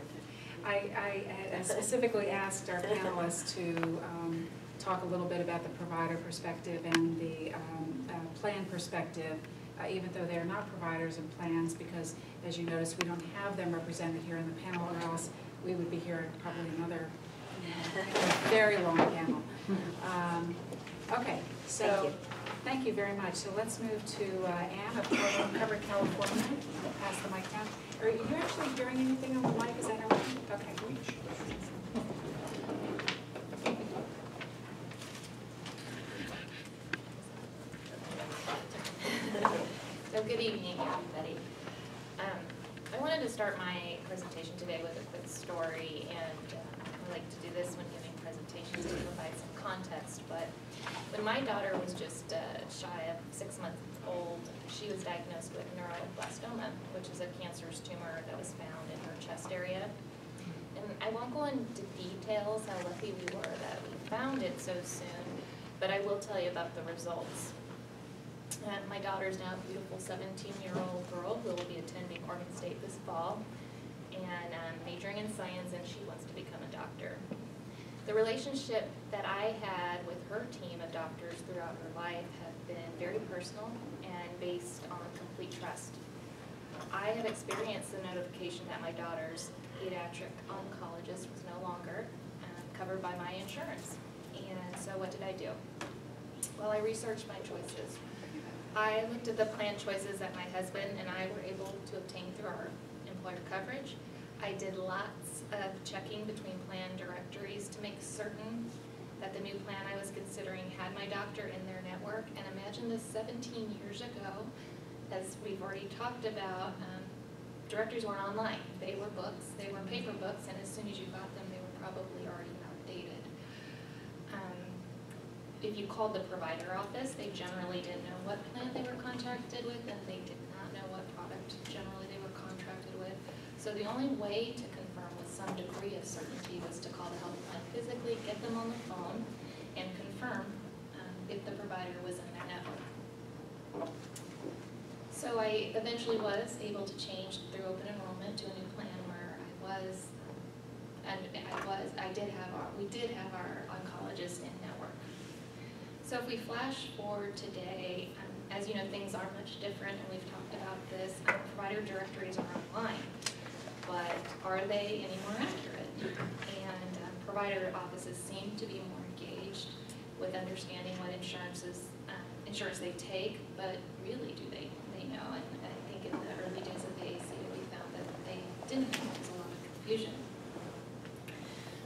I, I had specifically asked our panelists to um, talk a little bit about the provider perspective and the um, uh, plan perspective, uh, even though they're not providers and plans, because as you notice, we don't have them represented here in the panel, or else we would be here probably another you know, very long panel. Um, Okay, Thank so you. Thank you very much. So let's move to uh, Anne of Covered California. I'll Pass the mic down. Are you actually hearing anything on the mic? Is that okay? Okay. So good evening, everybody. Um, I wanted to start my presentation today with a quick story, and um, I like to do this when giving presentations to provide some context. But when my daughter was just uh, shy of six months old, she was diagnosed with neuroblastoma, which is a cancerous tumor that was found in her chest area. And I won't go into details how lucky we were that we found it so soon, but I will tell you about the results. And my daughter's now a beautiful 17-year-old girl who will be attending Oregon State this fall and um, majoring in science, and she wants to become a doctor. The relationship that I had with her team of doctors throughout her life have been very personal and based on complete trust. I have experienced the notification that my daughter's pediatric oncologist was no longer um, covered by my insurance. And so what did I do? Well, I researched my choices. I looked at the plan choices that my husband and I were able to obtain through our employer coverage. I did lots of checking between plan directories to make certain that the new plan I was considering had my doctor in their network. And imagine this seventeen years ago, as we've already talked about, um, directories weren't online. They were books, they were paper books, and as soon as you got them, they were probably already outdated. Um, if you called the provider office, they generally didn't know what plan they were contracted with, and they did not know what product generally they were contracted with. So the only way to some degree of certainty was to call the health plan physically, get them on the phone, and confirm um, if the provider was in their network. So I eventually was able to change through open enrollment to a new plan where I was, and I was, I did have our, we did have our oncologist in network. So if we flash forward today, um, as you know, things are much different, and we've talked about this, provider directories are online, but are they any more accurate? And um, provider offices seem to be more engaged with understanding what insurances, um, insurance they take, but really, do they, they know? And I think in the early days of the ACA, we found that they didn't, there was a lot of confusion.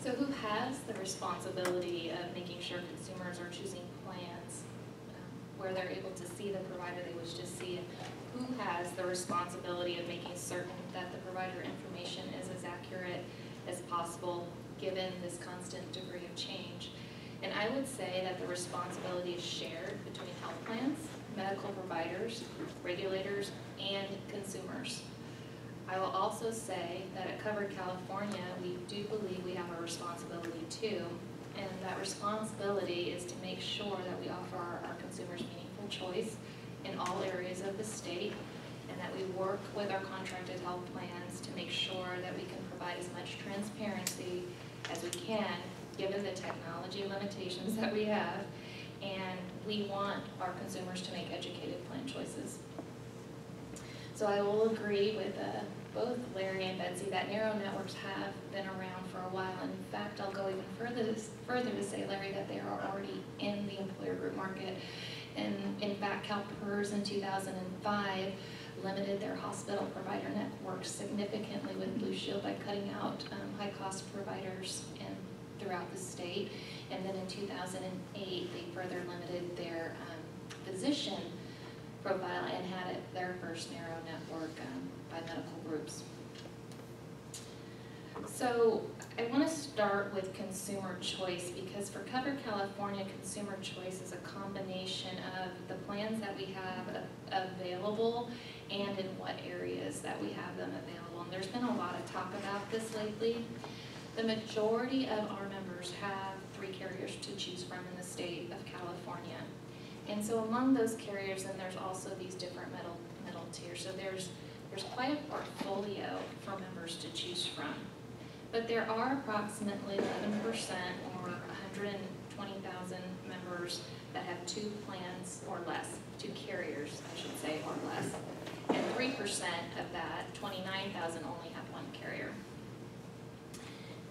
So who has the responsibility of making sure consumers are choosing plans um, where they're able to see the provider they wish to see? Who has the responsibility of making certain that the provider information is as accurate as possible given this constant degree of change? And I would say that the responsibility is shared between health plans, medical providers, regulators, and consumers. I will also say that at Covered California, we do believe we have a responsibility too. And that responsibility is to make sure that we offer our, our consumers meaningful choice in all areas of the state and that we work with our contracted health plans to make sure that we can provide as much transparency as we can, given the technology limitations that we have. And we want our consumers to make educated plan choices. So I will agree with uh, both Larry and Betsy that narrow networks have been around for a while. In fact, I'll go even further, further to say, Larry, that they are already in the employer group market. And in fact, CalPERS in 2005 limited their hospital provider network significantly with Blue Shield by cutting out um, high-cost providers throughout the state. And then in 2008, they further limited their um, physician profile and had it their first narrow network um, by medical groups. So I want to start with consumer choice because for Covered California, consumer choice is a combination of the plans that we have available and in what areas that we have them available. And there's been a lot of talk about this lately. The majority of our members have three carriers to choose from in the state of California. And so among those carriers, then there's also these different middle, middle tiers. So there's, there's quite a portfolio for members to choose from. But there are approximately eleven percent or hundred and twenty thousand members that have two plans or less, two carriers, I should say, or less. And three percent of that, twenty-nine thousand, only have one carrier.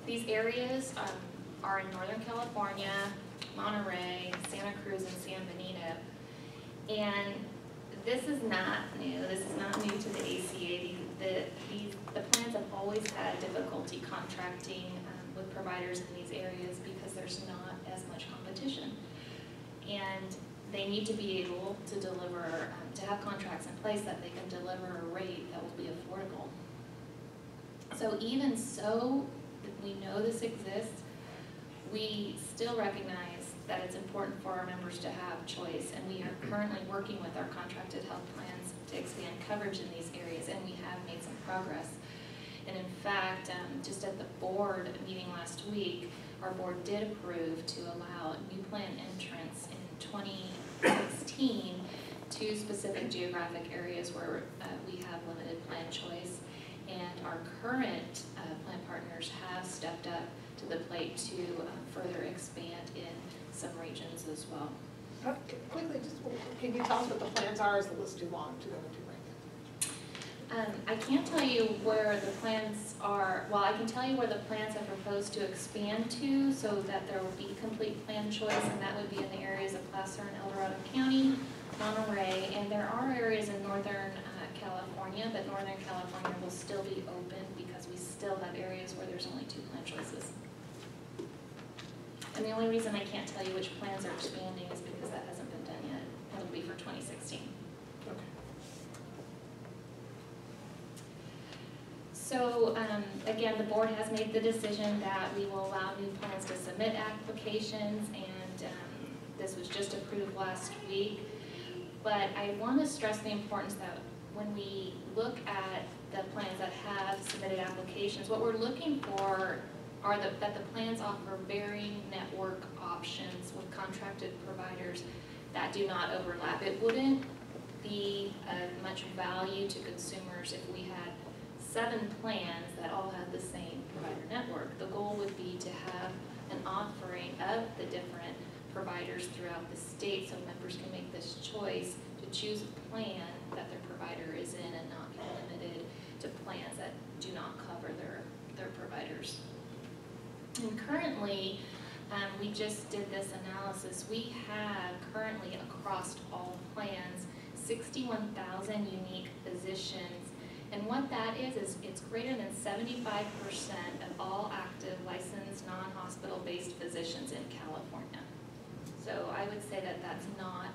These areas um, are in Northern California, Monterey, Santa Cruz, and San Benito. And this is not new, this is not new to the ACA. The, the plans have always had difficulty contracting um, with providers in these areas because there's not as much competition. And they need to be able to deliver, um, to have contracts in place that they can deliver a rate that will be affordable. So even so, we know this exists, we still recognize that it's important for our members to have choice, and we are currently working with our contracted health plans to expand coverage in these areas, and we have made some progress. And in fact, um, just at the board meeting last week, our board did approve to allow new plan entrance in twenty sixteen to specific geographic areas where, uh, we have limited plan choice. And our current, uh, partners have stepped up to the plate to, uh, further expand in some regions as well. Quickly, just, can you tell us what the plans are, is the list too long to go into right Um, I can't tell you where the plans are, well, I can tell you where the plans are proposed to expand to, so that there will be complete plan choice, and that would be in the areas of Placer and El Dorado County, Monterey, and there are areas in northern, uh, California, but northern California will still be open, because we still have areas where there's only two plan choices. And the only reason I can't tell you which plans are expanding is because that hasn't been done it'll be for twenty sixteen. Okay. So, um, again, the board has made the decision that we will allow new plans to submit applications, and, um, this was just approved last week. But I want to stress the importance that when we look at the plans that have submitted applications, what we're looking for are the, that the plans offer varying network options with contracted providers that do not overlap. It wouldn't be of much value to consumers if we had seven plans that all had the same provider network. The goal would be to have an offering of the different providers throughout the state so members can make this choice to choose a plan that their provider is in and not be limited to plans that do not cover their, their providers. And currently, um, we just did this analysis, we have currently across all plans, sixty-one thousand unique physicians. And what that is, is it's greater than seventy-five percent of all active licensed non-hospital-based physicians in California. So I would say that that's not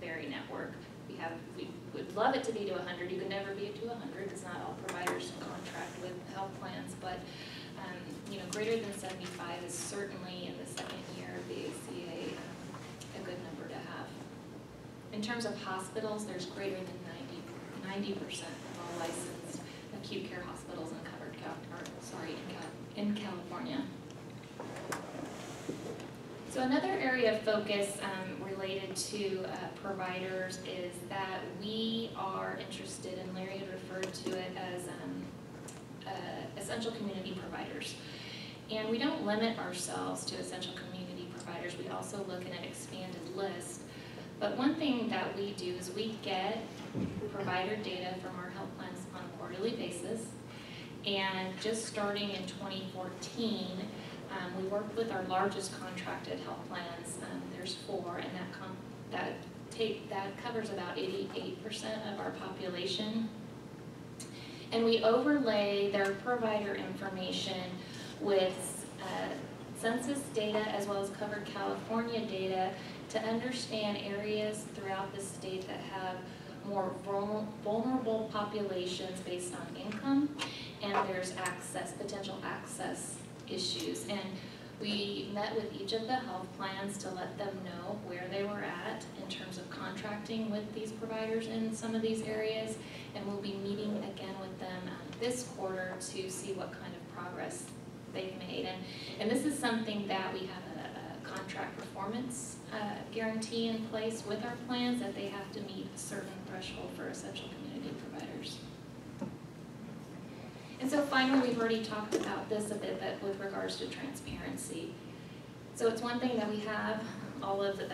very network. We have, we would love it to be to hundred, you can never be to hundred, because not all providers contract with health plans, but, you know, greater than seventy-five is certainly in the second year of the ACA, um, a good number to have. In terms of hospitals, there's greater than 90 percent of all licensed acute care hospitals in covered Cal, or, sorry, in California. So another area of focus um, related to uh, providers is that we are interested, and Larry had referred to it as um, uh, essential community providers. And we don't limit ourselves to essential community providers, we also look at an expanded list. But one thing that we do is we get provider data from our health plans on a quarterly basis. And just starting in twenty fourteen, um, we worked with our largest contracted health plans, um, there's four, and that that take, that covers about eighty-eight percent of our population. And we overlay their provider information with, uh, census data as well as covered California data to understand areas throughout the state that have more vulnerable populations based on income, and there's access, potential access issues. And we met with each of the health plans to let them know where they were at in terms of contracting with these providers in some of these areas. And we'll be meeting again with them um, this quarter to see what kind of progress they've made. And, and this is something that we have a, a contract performance uh, guarantee in place with our plans, that they have to meet a certain threshold for essential community providers. And so finally, we've already talked about this a bit, but with regards to transparency. So it's one thing that we have all of, um,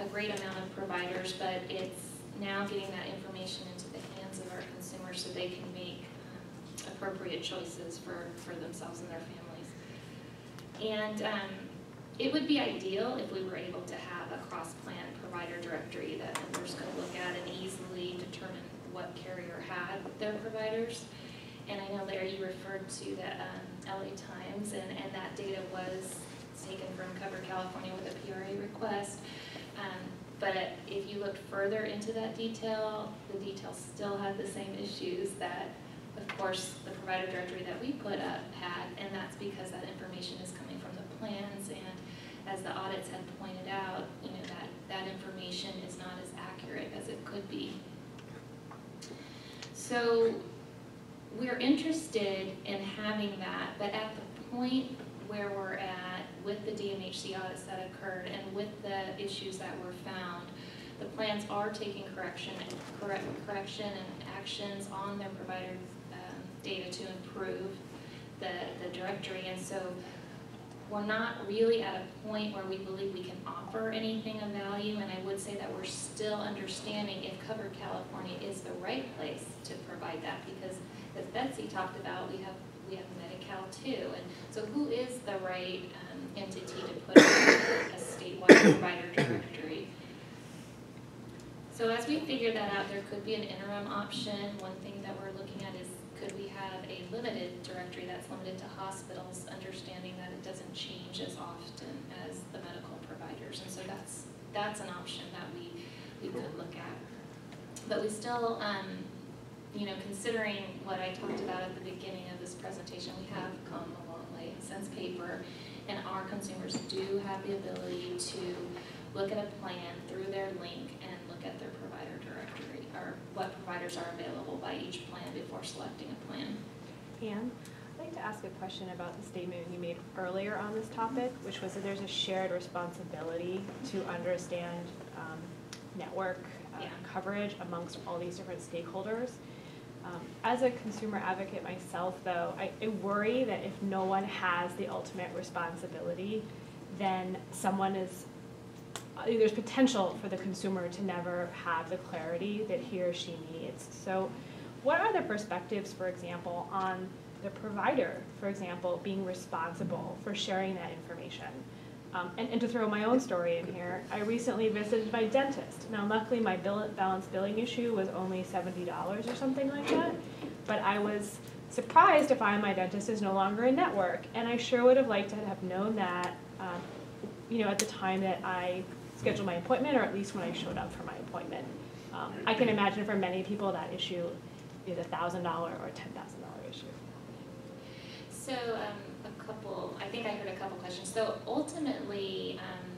a great amount of providers, but it's now getting that information into the hands of our consumers so they can make um, appropriate choices for, for themselves and their families. And, um, It would be ideal if we were able to have a cross-plan provider directory that members could look at and easily determine what carrier had their providers. And I know Larry, you referred to the um, LA Times, and, and that data was taken from Covered California with a PRA request. Um, But if you looked further into that detail, the detail still had the same issues that, of course, the provider directory that we put up had, and that's because that information is plans, and as the audits had pointed out, you know, that, that information is not as accurate as it could be. So, we're interested in having that, but at the point where we're at with the DMHC audits that occurred and with the issues that were found, the plans are taking correction, correct, correction and actions on their provider, um, data to improve the, the directory, and so we're not really at a point where we believe we can offer anything of value, and I would say that we're still understanding if Covered California is the right place to provide that, because as Betsy talked about, we have, we have Medi-Cal too, and so who is the right um, entity to put a statewide provider directory? So as we figure that out, there could be an interim option. One thing that we're looking at have a limited directory that's limited to hospitals, understanding that it doesn't change as often as the medical providers? And so that's, that's an option that we, we could look at. But we still, um, you know, considering what I talked about at the beginning of this presentation, we have come a long way since paper. And our consumers do have the ability to look at a plan through their link and look at their provider directory, or what providers are available by each plan before selecting a plan. Anne, I'd like to ask a question about the statement you made earlier on this topic, which was that there's a shared responsibility to understand um, network uh, Yeah. coverage amongst all these different stakeholders. Um, As a consumer advocate myself, though, I I worry that if no one has the ultimate responsibility, then someone is, there's potential for the consumer to never have the clarity that he or she needs. So what are the perspectives, for example, on the provider, for example, being responsible for sharing that information? Um, and, and to throw my own story in here, I recently visited my dentist. Now, luckily, my bill, balance billing issue was only seventy dollars or something like that. But I was surprised to find my dentist is no longer in network, and I sure would have liked to have known that, um, you know, at the time that I scheduled my appointment, or at least when I showed up for my appointment. Um, I can imagine for many people that issue is a thousand dollar or ten thousand dollar issue. So, um, a couple, I think I heard a couple questions. So ultimately, um,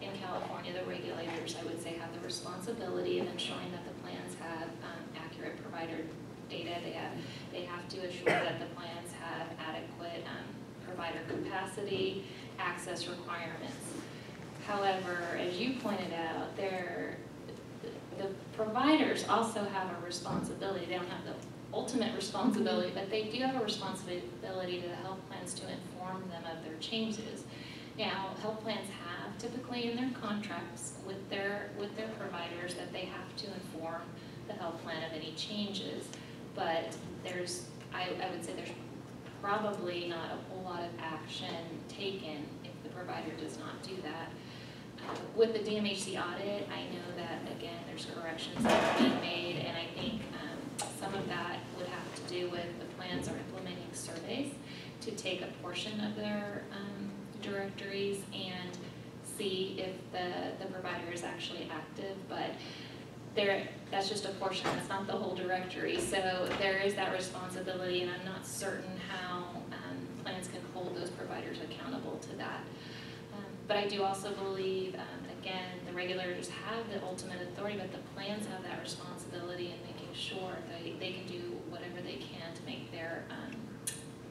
in California, the regulators, I would say, have the responsibility of ensuring that the plans have, um, accurate provider data. They have, they have to assure that the plans have adequate, um, provider capacity, access requirements. However, as you pointed out, there, the providers also have a responsibility. They don't have the ultimate responsibility, but they do have a responsibility to the health plans to inform them of their changes. Now, health plans have typically in their contracts with their, with their providers that they have to inform the health plan of any changes. But there's, I, I would say there's probably not a whole lot of action taken if the provider does not do that. With the DMHC audit, I know that, again, there's corrections that are being made, and I think um, some of that would have to do with the plans are implementing surveys to take a portion of their um, directories and see if the, the provider is actually active, but there, that's just a portion, that's not the whole directory. So there is that responsibility, and I'm not certain how um, plans can hold those providers accountable to that. But I do also believe, um, again, the regulators have the ultimate authority, but the plans have that responsibility in making sure they, they can do whatever they can to make their um,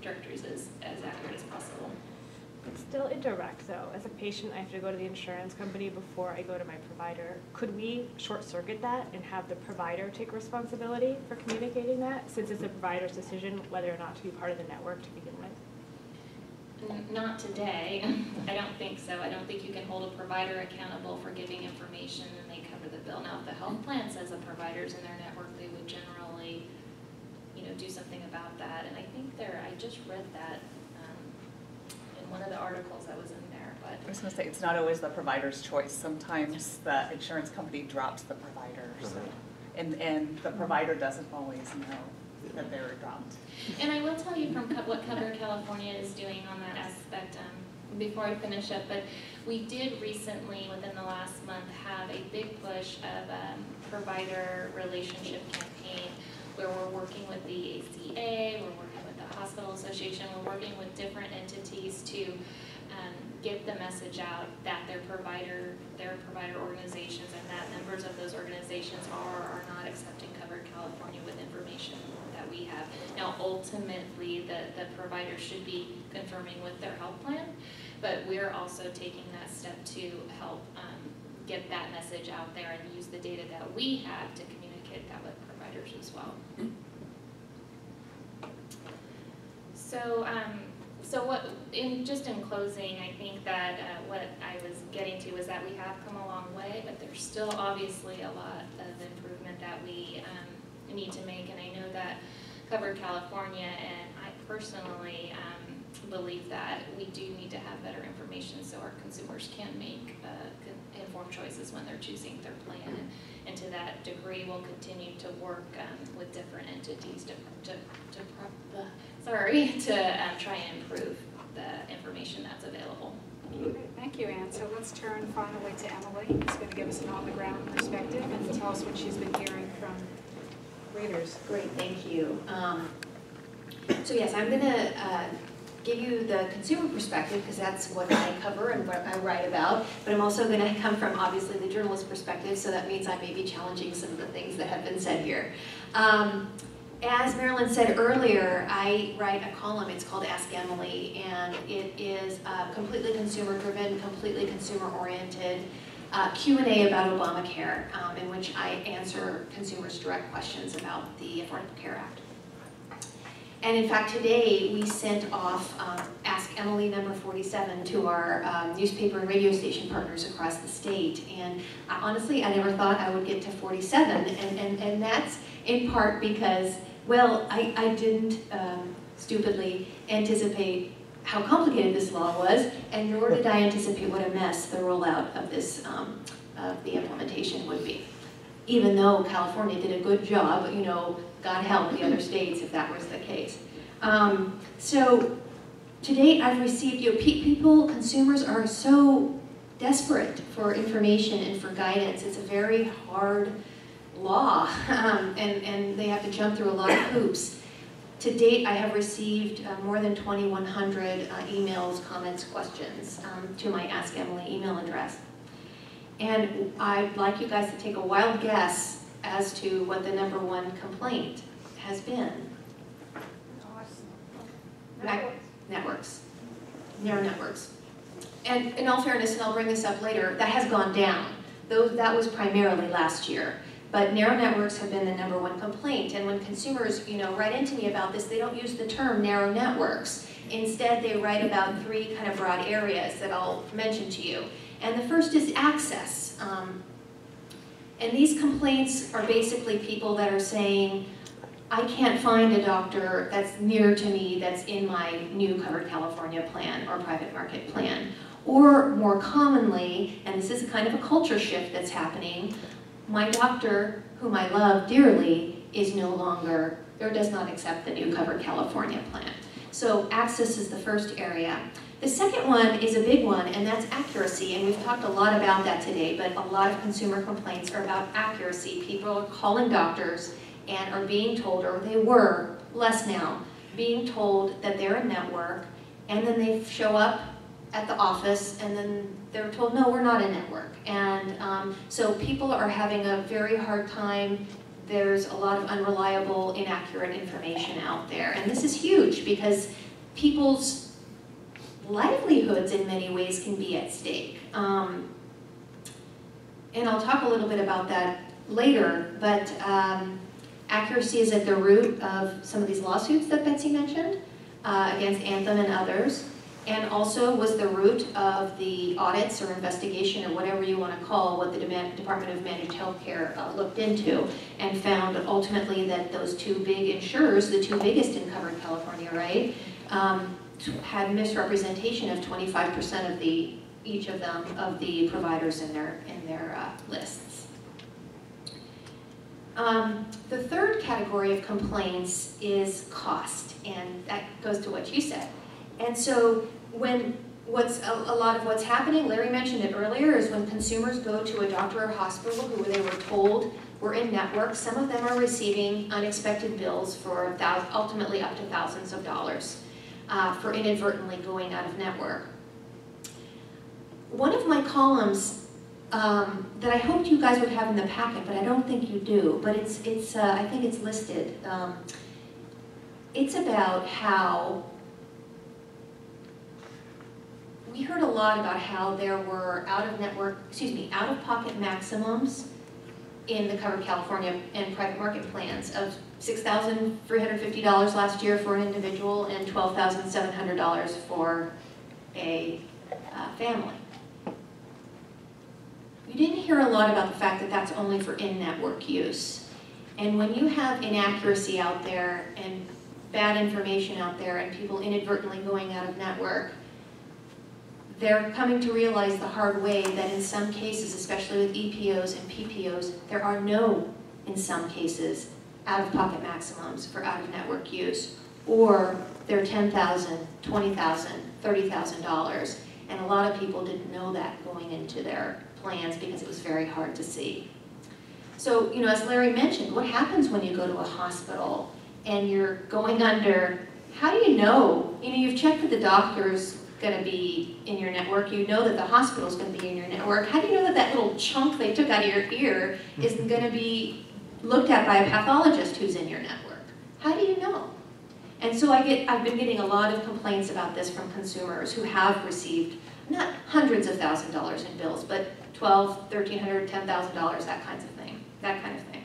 directories as, as accurate as possible. It's still indirect, though. As a patient, I have to go to the insurance company before I go to my provider. Could we short circuit that and have the provider take responsibility for communicating that, since it's the provider's decision whether or not to be part of the network to begin with? N- Not today, I don't think so. I don't think you can hold a provider accountable for giving information and they cover the bill. Now, if the health plan says a provider's in their network, they would generally, you know, do something about that. And I think there, I just read that um, in one of the articles that was in there, but I was gonna say, it's not always the provider's choice. Sometimes the insurance company drops the provider, so. And, and the provider doesn't always know that they were dropped. And I will tell you from what Covered California is doing on that aspect, um, before I finish up, but we did recently, within the last month, have a big push of, um, provider relationship campaign where we're working with the ACA, we're working with the Hospital Association, we're working with different entities to, um, get the message out that their provider, their provider organizations and that members of those organizations are, or are not accepting Covered California with information have. Now, ultimately, the, the provider should be confirming with their health plan, but we're also taking that step to help, um, get that message out there and use the data that we have to communicate that with providers as well. So, um, so what, in, just in closing, I think that, uh, what I was getting to is that we have come a long way, but there's still obviously a lot of improvement that we, um, need to make, and I know that Covered California, and I personally, um, believe that we do need to have better information so our consumers can make, uh, informed choices when they're choosing their plan. And, to that degree, we'll continue to work, um, with different entities to, to, to, pro- uh, sorry, to, um, try and improve the information that's available. Thank you, Anne. So let's turn finally to Emily, who's going to give us an on-the-ground perspective and tell us what she's been hearing from Great, thank you. Um, So yes, I'm gonna uh, give you the consumer perspective, because that's what I cover and what I write about. But I'm also gonna come from, obviously, the journalist perspective, so that means I may be challenging some of the things that have been said here. Um, As Marilyn said earlier, I write a column, it's called Ask Emily, and it is uh, completely consumer-driven, completely consumer-oriented, uh, Q and A about Obamacare, um, in which I answer consumers' direct questions about the Affordable Care Act. And in fact, today, we sent off um, Ask Emily number 47 to our um, newspaper and radio station partners across the state. And honestly, I never thought I would get to 47, and, and, and that's in part because, well, I, I didn't um, stupidly anticipate how complicated this law was, and nor did I anticipate what a mess the rollout of this, um, of the implementation would be. Even though California did a good job, you know, God help the other states if that was the case. Um, so, to date, I've received, you know, people, consumers are so desperate for information and for guidance. It's a very hard law, um, and, and they have to jump through a lot of hoops. To date, I have received uh, more than 2,100 uh, emails, comments, questions um, to my Ask Emily email address. And I'd like you guys to take a wild guess as to what the number one complaint has been. Networks. Networks, narrow networks. And in all fairness, and I'll bring this up later, that has gone down. Those, that was primarily last year. But narrow networks have been the number one complaint. And when consumers, you know, write into me about this, they don't use the term narrow networks. Instead, they write about three kind of broad areas that I'll mention to you. And the first is access. Um, and these complaints are basically people that are saying, I can't find a doctor that's near to me that's in my new Covered California plan or private market plan. Or more commonly, and this is kind of a culture shift that's happening, my doctor, whom I love dearly, is no longer, or does not accept the new Covered California plan. So access is the first area. The second one is a big one, and that's accuracy, and we've talked a lot about that today, but a lot of consumer complaints are about accuracy. People are calling doctors and are being told, or they were, less now, being told that they're a network, and then they show up at the office, and then they're told, no, we're not a network. And um, so people are having a very hard time. There's a lot of unreliable, inaccurate information out there. And this is huge because people's livelihoods in many ways can be at stake. Um, and I'll talk a little bit about that later, but um, accuracy is at the root of some of these lawsuits that Betsy mentioned uh, against Anthem and others, and also was the root of the audits or investigation or whatever you want to call what the Department of Managed Healthcare uh, looked into and found ultimately that those two big insurers, the two biggest in covered California, right, um, had misrepresentation of 25% of the each of them, of the providers in their, in their uh, lists. Um, The third category of complaints is cost, and that goes to what you said. And so when, what's, a, a lot of what's happening, Larry mentioned it earlier, is when consumers go to a doctor or hospital who they were told were in network, some of them are receiving unexpected bills for ultimately up to thousands of dollars uh, for inadvertently going out of network. One of my columns um, that I hoped you guys would have in the packet, but I don't think you do, but it's, it's, uh, I think it's listed. Um, it's about how, we heard a lot about how there were out-of-network, excuse me, out-of-pocket maximums in the Covered California and private market plans of $6,350 last year for an individual and $12,700 for a uh, family. You didn't hear a lot about the fact that that's only for in-network use. And when you have inaccuracy out there and bad information out there and people inadvertently going out of network, they're coming to realize the hard way that in some cases, especially with EPOs and PPOs, there are no, in some cases, out-of-pocket maximums for out-of-network use. Or they're $10,000, $20,000, $30,000. And a lot of people didn't know that going into their plans because it was very hard to see. So, you know, as Larry mentioned, what happens when you go to a hospital and you're going under, how do you know? You know, you've checked with the doctor's gonna be in your network, you know that the hospital is gonna be in your network. How do you know that that little chunk they took out of your ear mm-hmm. isn't gonna be looked at by a pathologist who's in your network? How do you know? And so I get, I've been getting a lot of complaints about this from consumers who have received not hundreds of thousand dollars in bills, but twelve, thirteen hundred, ten thousand dollars, that kinds of thing, that kind of thing.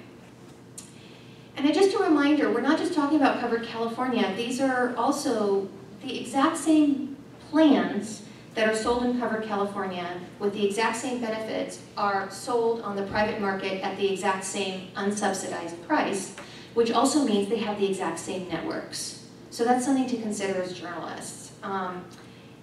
And just a reminder, we're not just talking about Covered California. These are also the exact same plans that are sold in Covered California with the exact same benefits are sold on the private market at the exact same unsubsidized price, which also means they have the exact same networks. So that's something to consider as journalists. Um,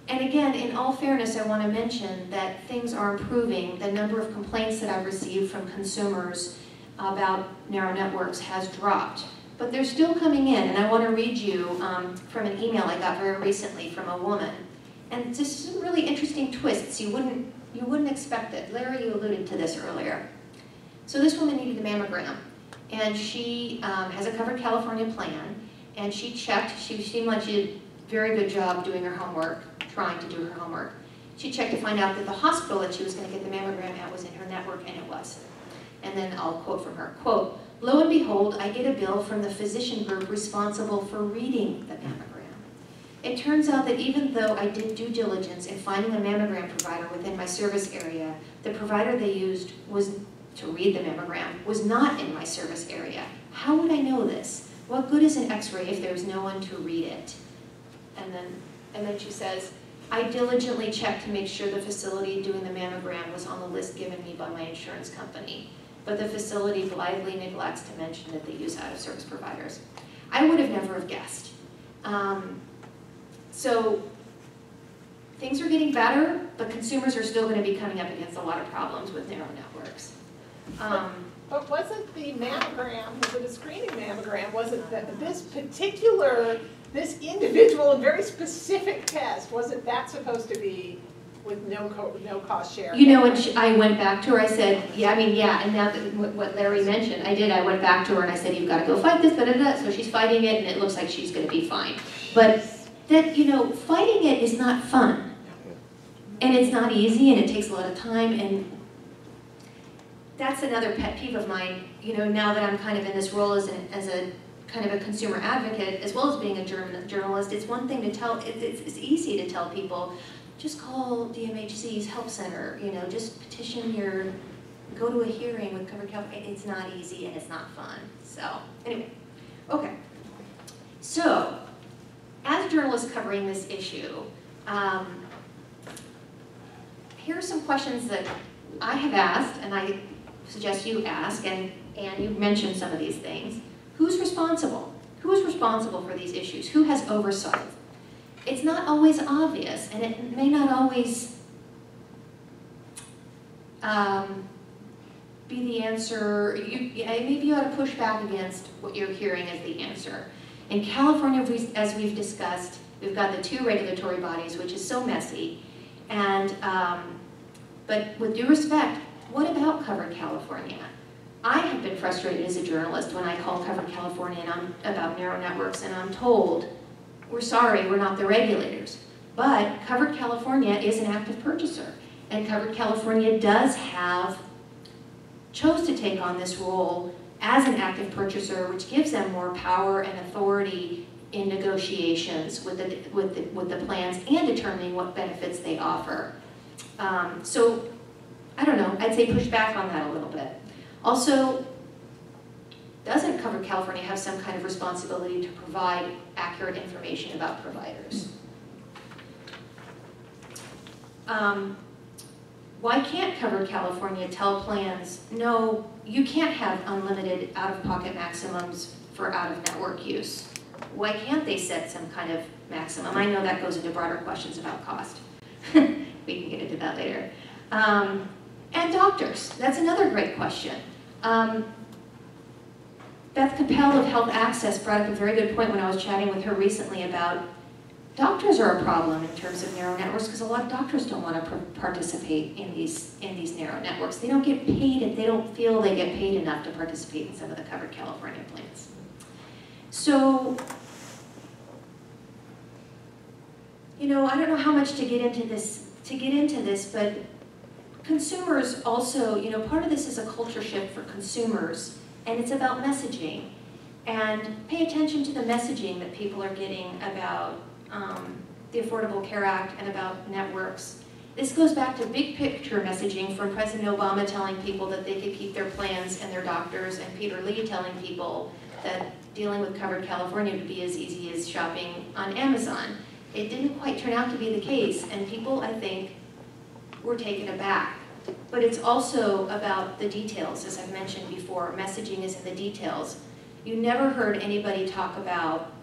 and again, in all fairness, I want to mention that things are improving. The number of complaints that I've received from consumers about narrow networks has dropped. But they're still coming in, and I want to read you um, from an email I got very recently from a woman. And just some really interesting twists. You wouldn't, you wouldn't expect it. Larry, you alluded to this earlier. So this woman needed a mammogram, and she um, has a covered California plan, and she checked. She seemed like she did a very good job doing her homework trying to do her homework. She checked to find out that the hospital that she was going to get the mammogram at was in her network, and it was. And then I'll quote from her, quote, lo and behold, I get a bill from the physician group responsible for reading the mammogram. It turns out that even though I did due diligence in finding a mammogram provider within my service area, the provider they used was to read the mammogram was not in my service area. How would I know this? What good is an x-ray if there's no one to read it? And then, and then she says, I diligently checked to make sure the facility doing the mammogram was on the list given me by my insurance company, but the facility blithely neglects to mention that they use out-of-service providers. I would have never have guessed. Um, so things are getting better, but consumers are still going to be coming up against a lot of problems with narrow networks. Um, But wasn't the mammogram, was it a screening mammogram, wasn't that this particular, this individual and very specific test, wasn't that supposed to be with no co, no cost share? You know, when she, I went back to her, I said, yeah, I mean, yeah, and now that what what Larry mentioned, I did, I went back to her and I said, you've got to go fight this, da da da, so she's fighting it and it looks like she's going to be fine. But that, you know, fighting it is not fun. And it's not easy and it takes a lot of time and that's another pet peeve of mine, you know, now that I'm kind of in this role as, an, as a kind of a consumer advocate, as well as being a journalist, it's one thing to tell, it's, it's easy to tell people, just call DMHC's help center, you know, just petition your, go to a hearing with Cover California. It's not easy and it's not fun. So, anyway, okay. So, as journalists covering this issue, um, here are some questions that I have asked, and I suggest you ask, and, and you mentioned some of these things. Who's responsible? Who is responsible for these issues? Who has oversight? It's not always obvious, and it may not always um, be the answer, you, maybe you ought to push back against what you're hearing as the answer. In California, as we've discussed, we've got the two regulatory bodies, which is so messy. And, um, but with due respect, what about Covered California? I have been frustrated as a journalist when I call Covered California and I'm about narrow networks and I'm told, we're sorry, we're not the regulators. But Covered California is an active purchaser. And Covered California does have, chose to take on this role as an active purchaser, which gives them more power and authority in negotiations with the, with the, with the plans and determining what benefits they offer. Um, so, I don't know, I'd say push back on that a little bit. Also, doesn't Covered California have some kind of responsibility to provide accurate information about providers? Um, why can't Covered California tell plans, no, you can't have unlimited out-of-pocket maximums for out-of-network use? Why can't they set some kind of maximum? I know that goes into broader questions about cost. We can get into that later. Um, and doctors, that's another great question. Um, Beth Capell of Health Access brought up a very good point when I was chatting with her recently about doctors are a problem in terms of narrow networks because a lot of doctors don't want to participate in these in these narrow networks. They don't get paid and they don't feel they get paid enough to participate in some of the covered California plans. So, you know, I don't know how much to get into this to get into this, but consumers also, you know, part of this is a culture shift for consumers, and it's about messaging. And pay attention to the messaging that people are getting about um, the Affordable Care Act and about networks. This goes back to big picture messaging from President Obama telling people that they could keep their plans and their doctors, and Peter Lee telling people that dealing with covered California would be as easy as shopping on Amazon. It didn't quite turn out to be the case, and people, I think, were taken aback. But it's also about the details, as I've mentioned before. Messaging is in the details. You never heard anybody talk about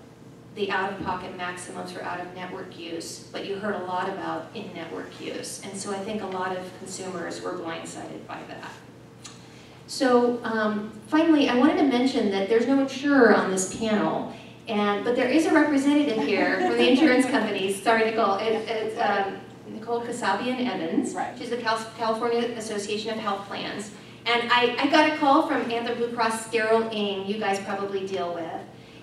the out-of-pocket maximums for out-of-network use, but you heard a lot about in-network use. And so I think a lot of consumers were blindsided by that. So um, finally, I wanted to mention that there's no insurer on this panel, and but there is a representative here for the insurance companies. Sorry, Nicole. It, it's um, Nicole Kasabian Evans. Right. She's the Cal California Association of Health Plans. And I, I got a call from Anthem Blue Cross Darrel Ng, you guys probably deal with.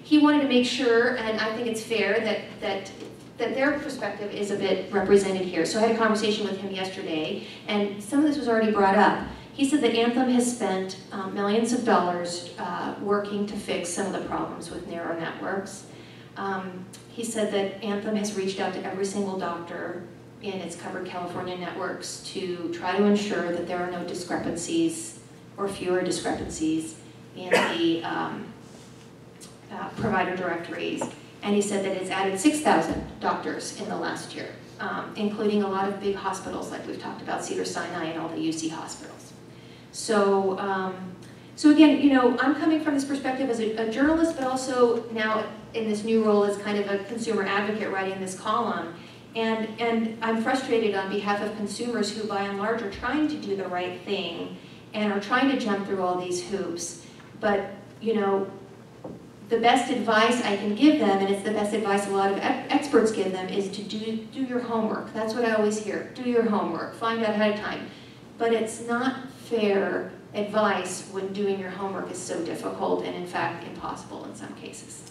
He wanted to make sure, and I think it's fair, that, that, that their perspective is a bit represented here. So I had a conversation with him yesterday, and some of this was already brought up. He said that Anthem has spent um, millions of dollars uh, working to fix some of the problems with narrow networks. Um, he said that Anthem has reached out to every single doctor in its covered California networks to try to ensure that there are no discrepancies or fewer discrepancies in the um, uh, provider directories. And he said that it's added 6,000 doctors in the last year, um, including a lot of big hospitals like we've talked about, Cedars-Sinai and all the UC hospitals. So, um, so again, you know, I'm coming from this perspective as a, a journalist, but also now in this new role as kind of a consumer advocate writing this column. And, and I'm frustrated on behalf of consumers who by and large are trying to do the right thing and are trying to jump through all these hoops. But, you know, the best advice I can give them, and it's the best advice a lot of experts give them, is to do, do your homework. That's what I always hear. Do your homework. Find out ahead of time. But it's not fair advice when doing your homework is so difficult and in fact impossible in some cases.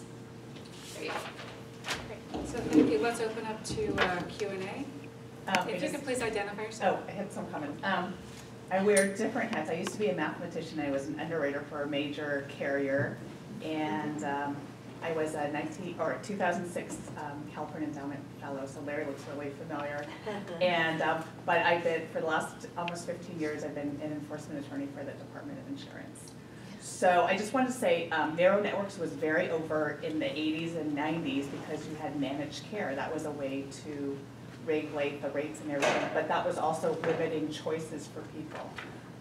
There you go. So thank you. Let's open up to uh, Q and A. Um, If you just- could please identify yourself. Oh, I had some comments. Um, I wear different hats. I used to be a mathematician. I was an underwriter for a major carrier. And um, I was a 19, or 2006 um, California Endowment Fellow, so Larry looks really familiar. And, um, but I've been, for the last almost 15 years, I've been an enforcement attorney for the Department of Insurance. So I just wanted to say, um, narrow networks was very overt in the 80s and 90s because you had managed care. That was a way to regulate the rates and everything, but that was also limiting choices for people.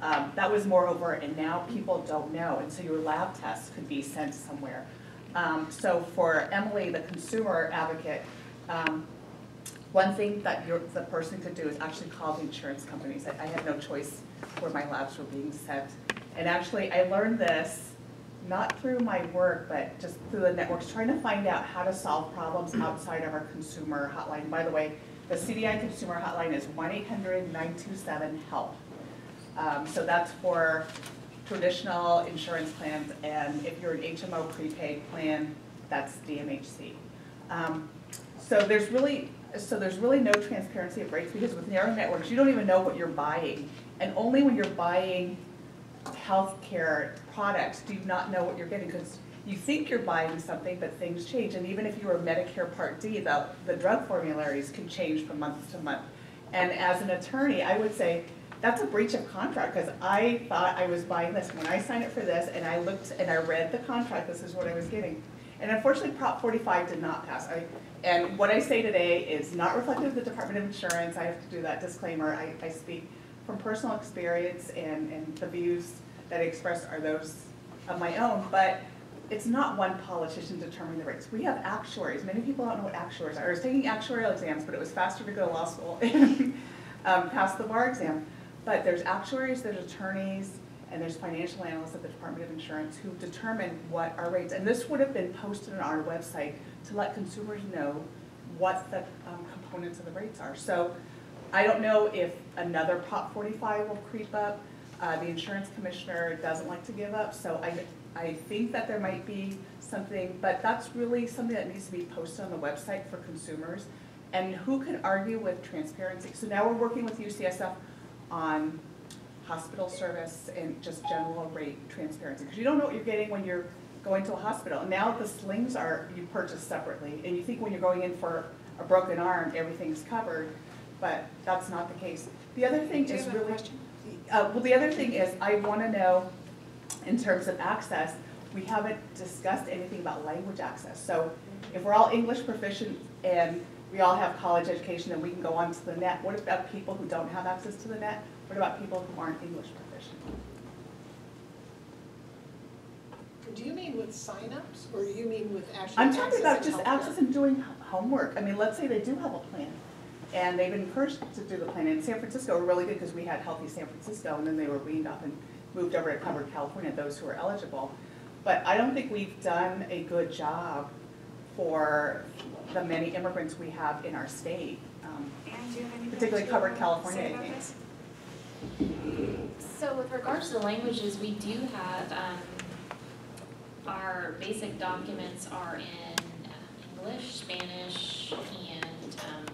Um, that was more overt, and now people don't know, and so your lab tests could be sent somewhere. Um, so for Emily, the consumer advocate, um, one thing that the person could do is actually call the insurance companies. I, I had no choice where my labs were being sent. And actually, I learned this not through my work, but just through the networks, trying to find out how to solve problems outside of our consumer hotline. By the way, the CDI consumer hotline is 1-800-927-HELP. Um, so that's for traditional insurance plans, and if you're an HMO prepaid plan, that's DMHC. Um, so there's really, so there's really no transparency of rates, because with narrow networks, you don't even know what you're buying. And only when you're buying healthcare products do you not know what you're getting, because you think you're buying something, but things change. And even if you were Medicare Part D, the, the drug formularies can change from month to month. And as an attorney, I would say, that's a breach of contract, because I thought I was buying this. When I signed up for this, and I looked, and I read the contract, this is what I was getting. And unfortunately, Prop forty-five did not pass. I, and what I say today is not reflective of the Department of Insurance, I have to do that disclaimer. I, I speak from personal experience, and, and the views that I express are those of my own, but it's not one politician determining the rates. We have actuaries. Many people don't know what actuaries are. I was taking actuarial exams, but it was faster to go to law school and um, pass the bar exam. But there's actuaries, there's attorneys, and there's financial analysts at the Department of Insurance who determine what our rates, and this would have been posted on our website to let consumers know what the um, components of the rates are. So I don't know if another Prop 45 will creep up. Uh, the insurance commissioner doesn't like to give up, so I, I think that there might be something, but that's really something that needs to be posted on the website for consumers. And who can argue with transparency? So now we're working with UCSF on hospital service and just general rate transparency. Because you don't know what you're getting when you're going to a hospital. And now the slings are, you purchase separately. And you think when you're going in for a broken arm, everything's covered, but that's not the case. The other thing Do is really. Uh, well, the other thing is, I wanna know, in terms of access, we haven't discussed anything about language access. So if we're all English proficient and we all have college education and we can go onto the net, what about people who don't have access to the net? What about people who aren't English proficient? Do you mean with signups, or do you mean with actually I'm talking about just access and doing homework. I mean, let's say they do have a plan. And they've been encouraged to do the plan. In San Francisco, we're really good because we had Healthy San Francisco and then they were weaned off and moved over to Covered California, those who are eligible. But I don't think we've done a good job for the many immigrants we have in our state. Um, Anne, do you have Particularly covered California, say I think. So with regards to the languages, we do have, um, our basic documents are in uh, English, Spanish, and, um,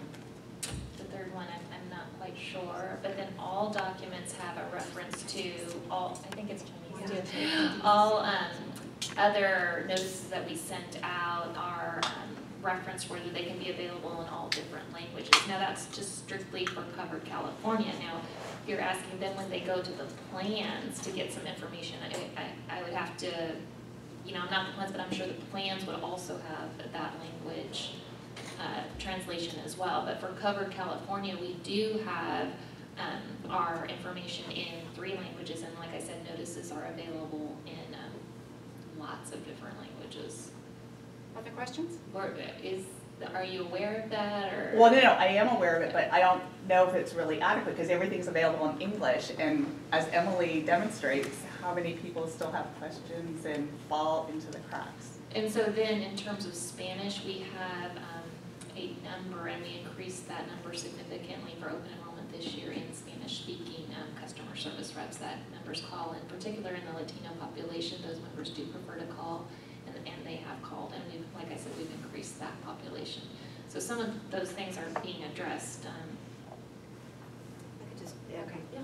the third one, I'm, I'm not quite sure, but then all documents have a reference to all, I think it's Chinese too. All, um, other notices that we sent out are, um, referenced they can be available in all different languages. Now, that's just strictly for covered California. Now, you're asking them when they go to the plans to get some information, I, I, I would have to, you know, I'm not the plans, but I'm sure the plans would also have that language, uh, translation as well. But for covered California, we do have, um, our information in three languages, and like I said, notices are available in, lots of different languages. Other questions? Or is, are you aware of that, or? Well, no, no, I am aware of it, but I don't know if it's really adequate because everything's available in English. And as Emily demonstrates, how many people still have questions and fall into the cracks? And so then, in terms of Spanish, we have um, a number, and we increased that number significantly for open enrollment this year in Spanish-speaking um, customer service reps that members call. In particular, in the Latino population, those members do prefer to call, and, and they have called, and we've, like I said, we've increased that population. So some of those things are being addressed. um, I could just, yeah, okay. Yeah.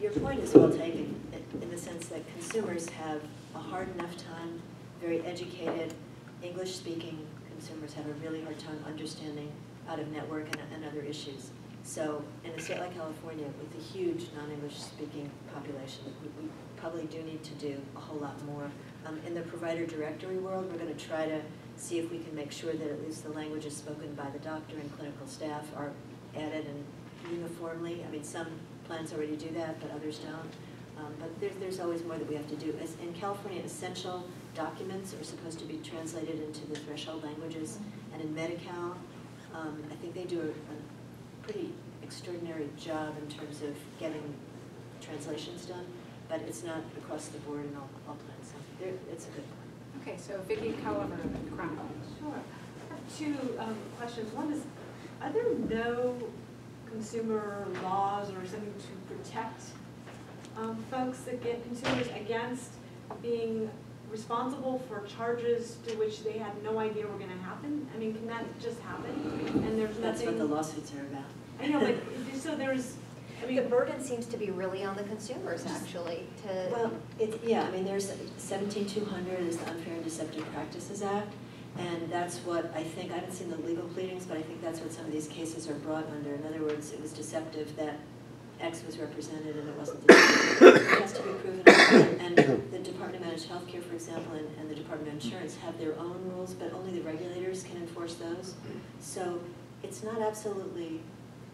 Your point is well taken, in- the sense that consumers have a hard enough time, very educated, English-speaking consumers have a really hard time understanding out-of-network and, and other issues. So in a state like California, with a huge non-English speaking population, we, we probably do need to do a whole lot more. Um, in the provider directory world, we're gonna try to see if we can make sure that at least the languages spoken by the doctor and clinical staff are added and uniformly. I mean, some plans already do that, but others don't. Um, but there's, there's always more that we have to do. As in California, essential documents are supposed to be translated into the threshold languages. And in Medi-Cal, Um, I think they do a pretty extraordinary job in terms of getting translations done, but it's not across the board in all, all plans, so there, it's a good one. Okay, so Vicki Colliver, Chronicle. Sure. I have two um, questions. One is, are there no consumer laws or something to protect um, folks that get consumers against being responsible for charges to which they had no idea were gonna happen? I mean, can that just happen? And there's That's what the lawsuits are about. I know, but, so there's, I mean, The burden seems to be really on the consumers, actually, to. Well, it, yeah, I mean, there's seventeen two hundred is the Unfair and Deceptive Practices Act, and that's what, I think, I haven't seen the legal pleadings, but I think that's what some of these cases are brought under. In other words, it was deceptive that X was represented and it wasn't deceptive. It has to be proven, and the Department of Managed Healthcare, for example, and, and the Department of Insurance have their own rules, but only the regulators can enforce those. So it's not absolutely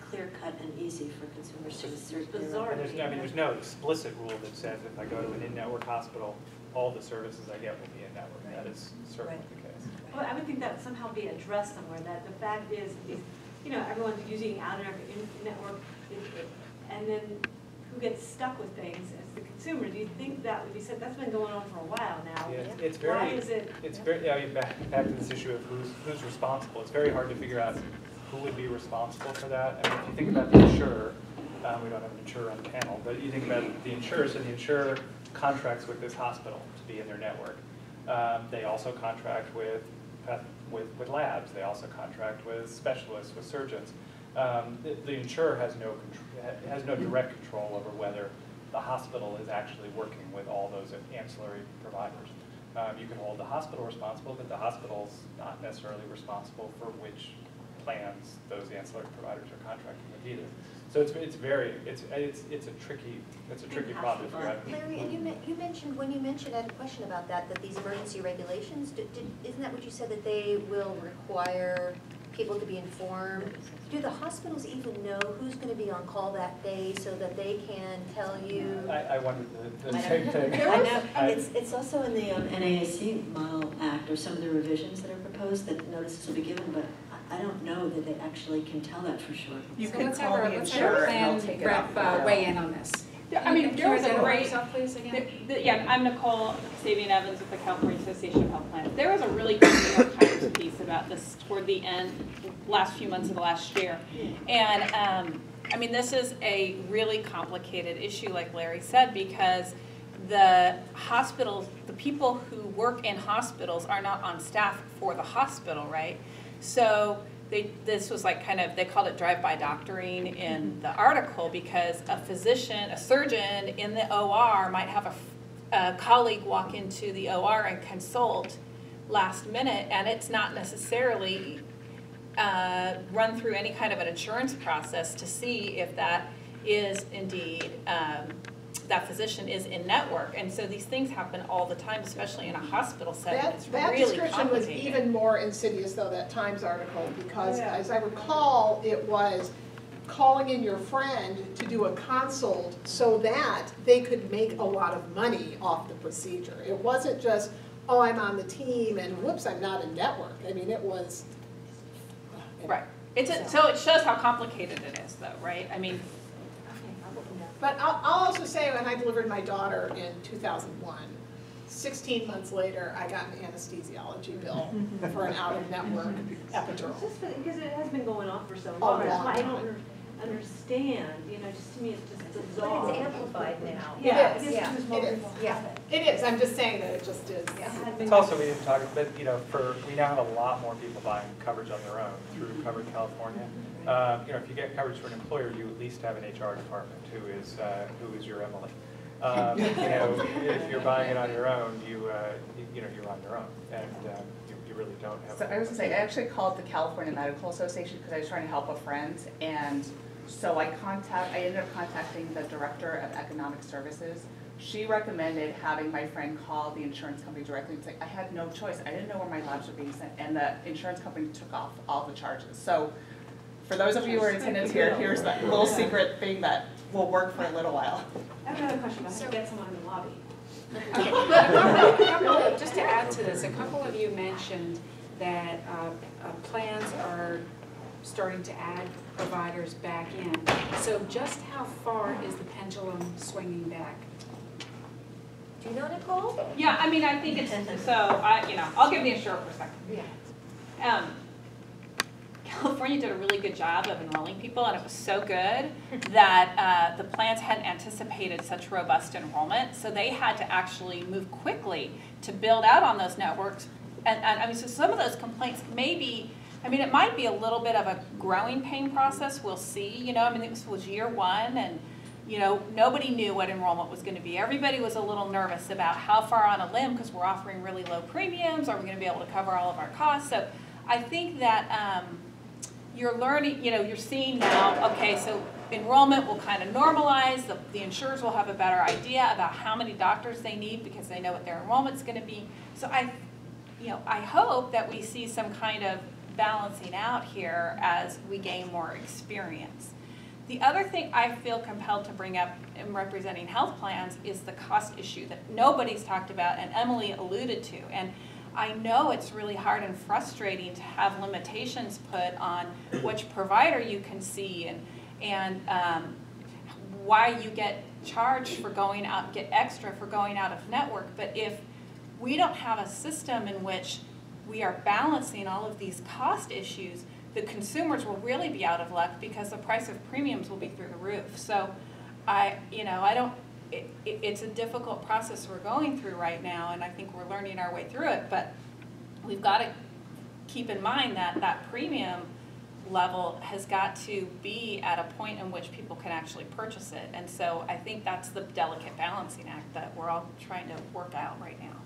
clear-cut and easy for consumers to assert their. bizarre. And there's, no- I mean, there's no explicit rule that says if I go to an in-network hospital, all the services I get will be in-network. That is certainly Right. the case. well, I would think that would somehow be addressed somewhere, that the fact is, is, you know, everyone's using out-of-network, and then who gets stuck with things as the consumer? Do you think that would be said, that's been going on for a while now? Yeah, it's- it's Why very, is it? it's very, I mean, back, back to this issue of who's, who's responsible. It's very hard to figure out who would be responsible for that. I mean, if you think about the insurer, um, we don't have an insurer on the panel, but you think about the insurer, so the insurer contracts with this hospital to be in their network. Um, they also contract with, path- with, with labs, they also contract with specialists, with surgeons. Um, the, the insurer has no, contr- ha- has no direct control over whether the hospital is actually working with all those ancillary providers. Um, you can hold the hospital responsible, but the hospital's not necessarily responsible for which plans those ancillary providers are contracting with either. So it's, it's very, it's, it's, it's a tricky, it's a tricky problem to. Larry, and you you mentioned, when you mentioned, I had a question about that, that these emergency regulations, did, did- isn't that what you said, that they will require people to be informed? Do the hospitals even know who's gonna be on call that day so that they can tell you? I, I wondered the, the I same know. thing. I know, I- it's, it's also in the um, NAIC Model Act, or some of the revisions that are proposed, that notices will be given, but I- I don't know that they actually can tell that for sure. You So can call our- the let's have our insurer and they'll take it rep, off. uh, Weigh in on this. Yeah, I mean, there was a great, yourself, please, again? The- the- Yeah, I'm Nicole Kasabian Evans with the California Association of Health Plans. There was a really good New York Times piece about this toward the end, last few months of the last year. And, um, I mean, this is a really complicated issue, like Larry said, because the hospitals, the people who work in hospitals are not on staff for the hospital, right? So they, this was like kind of, they called it drive-by doctoring in the article because a physician, a surgeon in the OR might have a colleague walk into the OR and consult last minute and it's not necessarily uh, run through any kind of an insurance process to see if that is indeed, um, that physician is in network. And so these things happen all the time, especially in a hospital setting. That, It's that really description was even more insidious though, that Times article, because Yeah. as I recall, it was calling in your friend to do a consult so that they could make a lot of money off the procedure. It wasn't just, oh, I'm on the team and whoops, I'm not in network. I mean, it was. Right. It's, a- so it shows how complicated it is though, right? I mean, But I'll, I'll also say, when I delivered my daughter in 2001, 16 months later, I got an anesthesiology bill for an out-of-network epidural. It's just because it has been going on for so long, that's long why I don't understand, you know, just to me, it's just bizarre. But it's amplified now. Yeah, It it is, is yeah, because more it is. Yeah. it. It is, I'm just saying that it just is. It had been It's also, we didn't talk, but, you know, for, we now have a lot more people buying coverage on their own through Covered California. Um, You know, if you get coverage through an employer, you at least have an HR department who is, uh, who is your Emily. Um, You know, if you're buying it on your own, you, uh, you- you know, you're on your own, and um, you you really don't have. So I was gonna say, I actually called the California Medical Association because I was trying to help a friend, and so I contact, I ended up contacting the Director of Economic Services. She recommended having my friend call the insurance company directly and say, I had no choice, I didn't know where my labs were being sent, and the insurance company took off all the charges. So for those of you who are in attendance here, here's that little secret thing that will work for a little while. I have another question, about how to get someone in the lobby. Okay, but a couple- a couple- just to add to this, a couple of you mentioned that uh, uh, plans are starting to add providers back in. So just how far is the pendulum swinging back? Do you know, Nicole? Yeah, I mean, I think it's, so, I, you know, I'll give the insurer perspective. Yeah. Um, California did a really good job of enrolling people, and it was so good that uh, the plans hadn't anticipated such robust enrollment, so they had to actually move quickly to build out on those networks. And, and I mean, so some of those complaints may be, I mean, it might be a little bit of a growing pain process, we'll see, you know, I mean, this was year one, and, you know, nobody knew what enrollment was gonna be. Everybody was a little nervous about how far on a limb, because we're offering really low premiums, are we gonna be able to cover all of our costs? So I think that, um, you're learning, you know, you're seeing now, okay, so enrollment will kind of normalize, the, the insurers will have a better idea about how many doctors they need because they know what their enrollment's gonna be. So I, you know, I hope that we see some kind of balancing out here as we gain more experience. The other thing I feel compelled to bring up in representing health plans is the cost issue that nobody's talked about and Emily alluded to. And I know it's really hard and frustrating to have limitations put on which provider you can see and, and um, why you get charged for going out, get extra for going out of network. But if we don't have a system in which we are balancing all of these cost issues, the consumers will really be out of luck because the price of premiums will be through the roof. So I, you know, I don't, it, it, it's a difficult process we're going through right now, and I think we're learning our way through it, but we've got to keep in mind that that premium level has got to be at a point in which people can actually purchase it. And so I think that's the delicate balancing act that we're all trying to work out right now.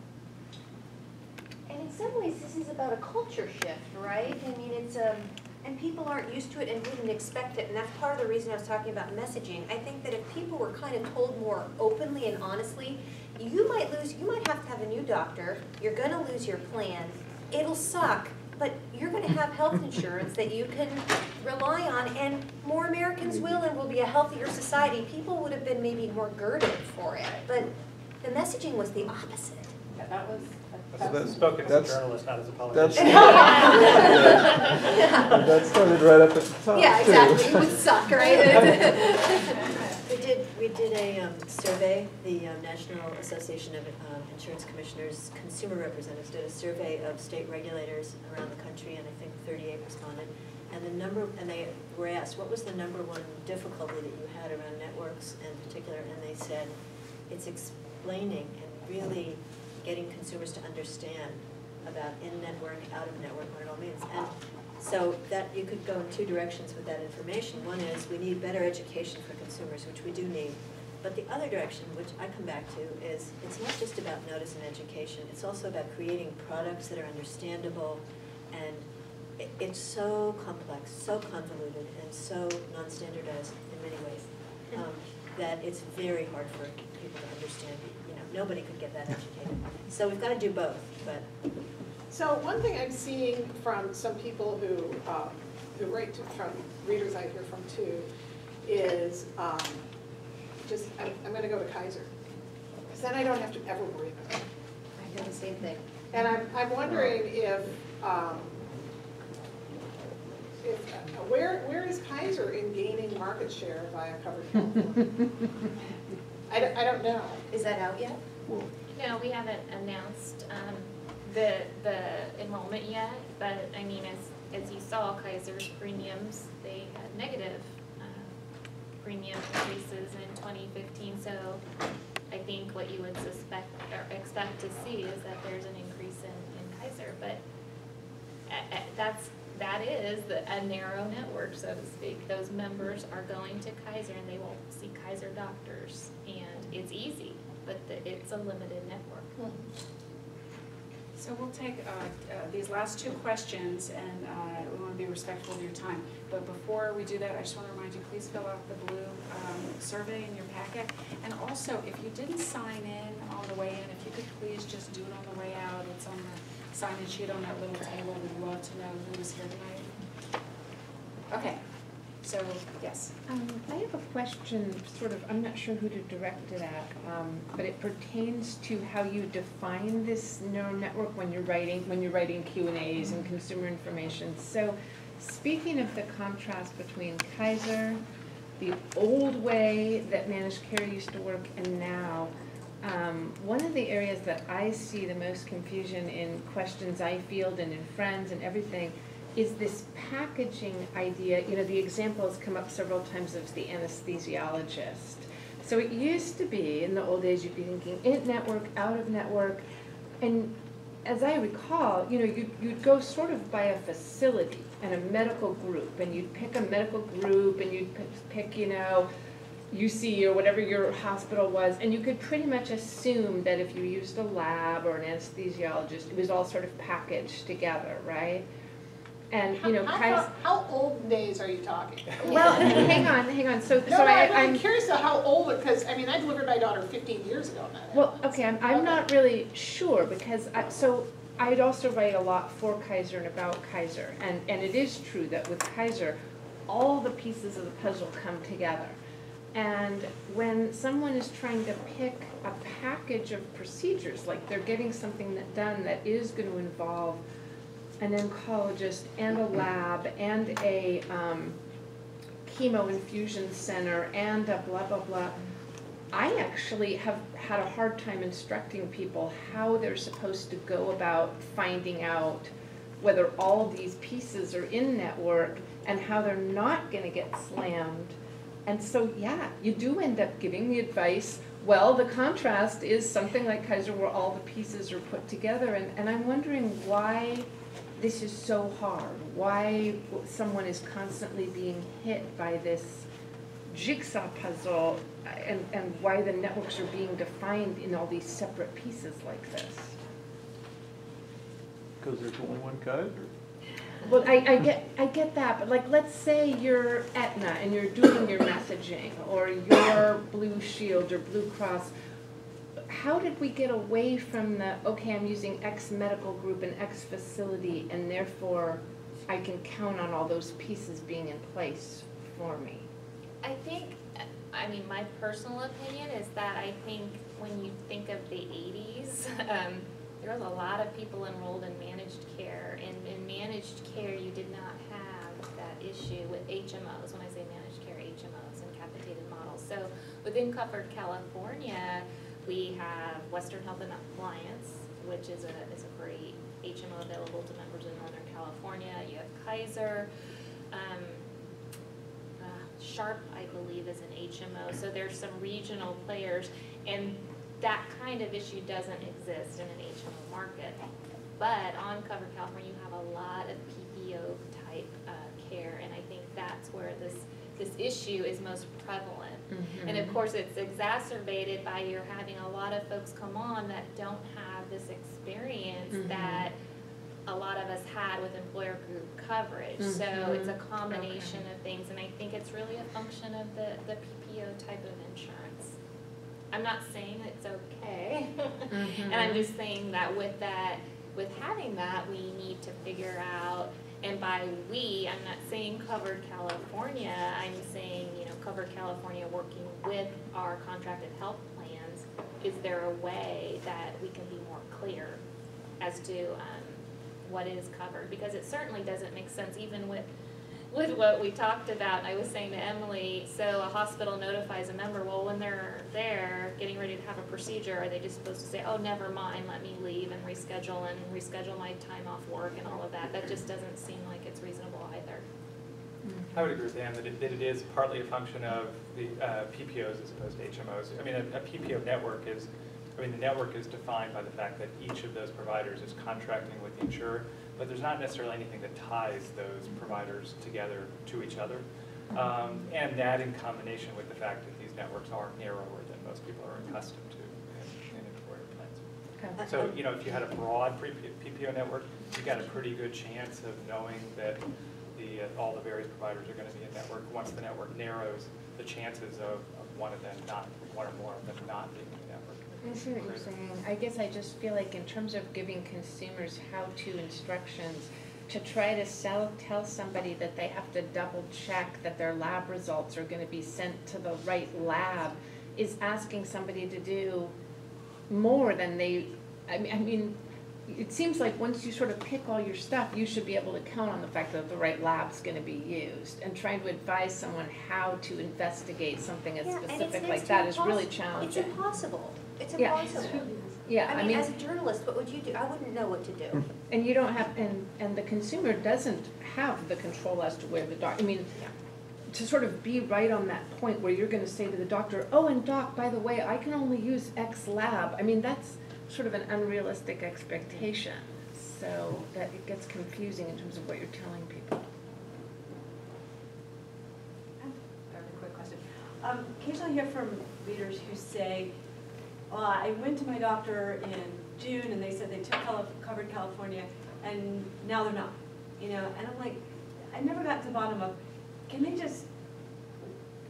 And in some ways, this is about a culture shift, right? I mean, it's, um, and people aren't used to it and wouldn't expect it, and that's part of the reason I was talking about messaging. I think that if people were kind of told more openly and honestly, you might lose, you might have to have a new doctor, you're gonna lose your plan, it'll suck, but you're gonna have health insurance that you can rely on, and more Americans will, and we'll be a healthier society. People would have been maybe more girded for it, but the messaging was the opposite. Yeah, that was, That's- Spoken as a journalist, not as a That's, politician. that started right up at the top, Yeah, too. exactly, it would suck, right? We did, we did a um, survey, the um, National Association of um, Insurance Commissioners Consumer Representatives did a survey of state regulators around the country, and I think thirty-eight responded. And the number, and they were asked, what was the number one difficulty that you had around networks in particular? And they said, it's explaining and really getting consumers to understand about in-network, out-of-network, what it all means. And so that, you could go in two directions with that information. One is, we need better education for consumers, which we do need. But the other direction, which I come back to, is it's not just about notice and education, it's also about creating products that are understandable and it, it's so complex, so convoluted, and so non-standardized in many ways, um, that it's very hard for people to understand. You know, nobody could get that educated. So we've got to do both, but So one thing I'm seeing from some people who, um, who write to, from readers I hear from too, is, um, just, I'm, I'm gonna go to Kaiser. Because then I don't have to ever worry about it. I did the same thing. And I'm, I'm wondering if, um, if, uh, where, where is Kaiser in gaining market share via covered health? I don't, I don't know. Is that out yet? No, we haven't announced um, the, the enrollment yet, but I mean, as, as you saw, Kaiser's premiums, they had negative uh, premium increases in 2015, so I think what you would suspect, or expect to see is that there's an increase in, in Kaiser, but that's, that is the- a narrow network, so to speak. Those members are going to Kaiser and they will see Kaiser doctors, and it's easy, but the- it's a limited network. So we'll take uh, uh, these last two questions, and uh, we want to be respectful of your time. But before we do that, I just want to remind you, please fill out the blue um, survey in your packet. And also, if you didn't sign in on the way in, if you could please just do it on the way out. It's on the sign-in sheet on that little table. We'd love to know who was here tonight. Okay, so, yes. Um, I have a question, sort of, I'm not sure who to direct it at, um, but it pertains to how you define this narrow network when you're writing, when you're writing Q and As and consumer information. So speaking of the contrast between Kaiser, the old way that managed care used to work and now, um, one of the areas that I see the most confusion in questions I field and in friends and everything is this packaging idea, you know, the example has come up several times of the anesthesiologist. So it used to be, in the old days, you'd be thinking in-network, out-of-network, and as I recall, you know, you'd, you'd go sort of by a facility and a medical group, and you'd pick a medical group, and you'd pick, pick, you know, UC or whatever your hospital was, and you could pretty much assume that if you used a lab or an anesthesiologist, it was all sort of packaged together, right? And, you know, How- Kaiser. How, how old days are you talking? Well, hang on, hang on, so, No, so no, I, I'm I'm. curious to how old, because, I mean, I delivered my daughter fifteen years ago now. Well, okay, I'm, I'm not really sure, because I, so, I'd also write a lot for Kaiser and about Kaiser, and, and it is true that with Kaiser, all the pieces of the puzzle come together. And when someone is trying to pick a package of procedures, like they're getting something that done that is gonna involve an oncologist and a lab and a, um, chemo infusion center and a blah, blah, blah. I actually have had a hard time instructing people how they're supposed to go about finding out whether all these pieces are in network and how they're not gonna get slammed. And so, yeah, you do end up giving the advice, well, the contrast is something like Kaiser where all the pieces are put together. And, and I'm wondering why this is so hard, why someone is constantly being hit by this jigsaw puzzle and, and why the networks are being defined in all these separate pieces like this. Because there's only one Kaiser. Well, I, I get, I get that, but like, let's say you're Aetna and you're doing your messaging, or you're Blue Shield or Blue Cross. How did we get away from the, okay, I'm using X medical group and X facility, and therefore I can count on all those pieces being in place for me? I think, I mean, my personal opinion is that I think when you think of the eighties, um, there was a lot of people enrolled in managed care, and in managed care, you did not have that issue with HMOs, when I say managed care, HMOs and capitated models. So within Covered California, we have Western Health and Alliance, which is a, is a great HMO available to members in Northern California. You have Kaiser, um, uh, Sharp, I believe, is an HMO, so there's some regional players, and that kind of issue doesn't exist in an HMO market. But on Cover California, you have a lot of PPO type uh, care, and I think that's where this, this issue is most prevalent. Mm-hmm. And of course, it's exacerbated by you're having a lot of folks come on that don't have this experience Mhm. that a lot of us had with employer group coverage. Mm-hmm. So it's a combination of things, and I think it's really a function of the, the PPO type of insurance. I'm not saying it's okay, and I'm mm-hmm. just saying that with that, with having that, we need to figure out, and by we, I'm not saying Covered California, I'm saying, Covered California working with our contracted health plans, is there a way that we can be more clear as to, um, what is covered? Because it certainly doesn't make sense even with, with what we talked about, I was saying to Emily, so a hospital notifies a member, well, when they're there, getting ready to have a procedure, are they just supposed to say, oh, never mind, let me leave and reschedule and reschedule my time off work and all of that? That just doesn't seem like it's reasonable. I would agree with Anne that it, that it is partly a function of the uh, PPOs as opposed to HMOs. I mean, a, a PPO network is, I mean, the network is defined by the fact that each of those providers is contracting with the insurer, but there's not necessarily anything that ties those providers together to each other. Um, and that in combination with the fact that these networks are narrower than most people are accustomed to in, in employer plans. Okay. So, you know, if you had a broad PPO network, you got a pretty good chance of knowing that the, uh, all the various providers are gonna be in network. Once the network narrows, the chances of, of one of them not, one or more of them not being in the network. I see what you're saying. I guess I just feel like in terms of giving consumers how-to instructions, to try to sell, tell somebody that they have to double check that their lab results are gonna be sent to the right lab is asking somebody to do more than they, I mean, I mean, it seems like once you sort of pick all your stuff, you should be able to count on the fact that the right lab's gonna be used. And trying to advise someone how to investigate something as Yeah, specific like to that is really challenging. It's impossible. It's Yeah. impossible. Yeah, I I mean, mean, as a journalist, what would you do? I wouldn't know what to do. and you don't have, and, and the consumer doesn't have the control as to where the doc, I mean, to sort of be right on that point where you're gonna say to the doctor, oh, and doc, by the way, I can only use X lab, I mean, that's sort of an unrealistic expectation. So that it gets confusing in terms of what you're telling people. I have a quick question. Um, occasionally I hear from readers who say, well, I went to my doctor in June and they said they took Cali- covered California and now they're not, you know, and I'm like, I never got to the bottom of, can they just,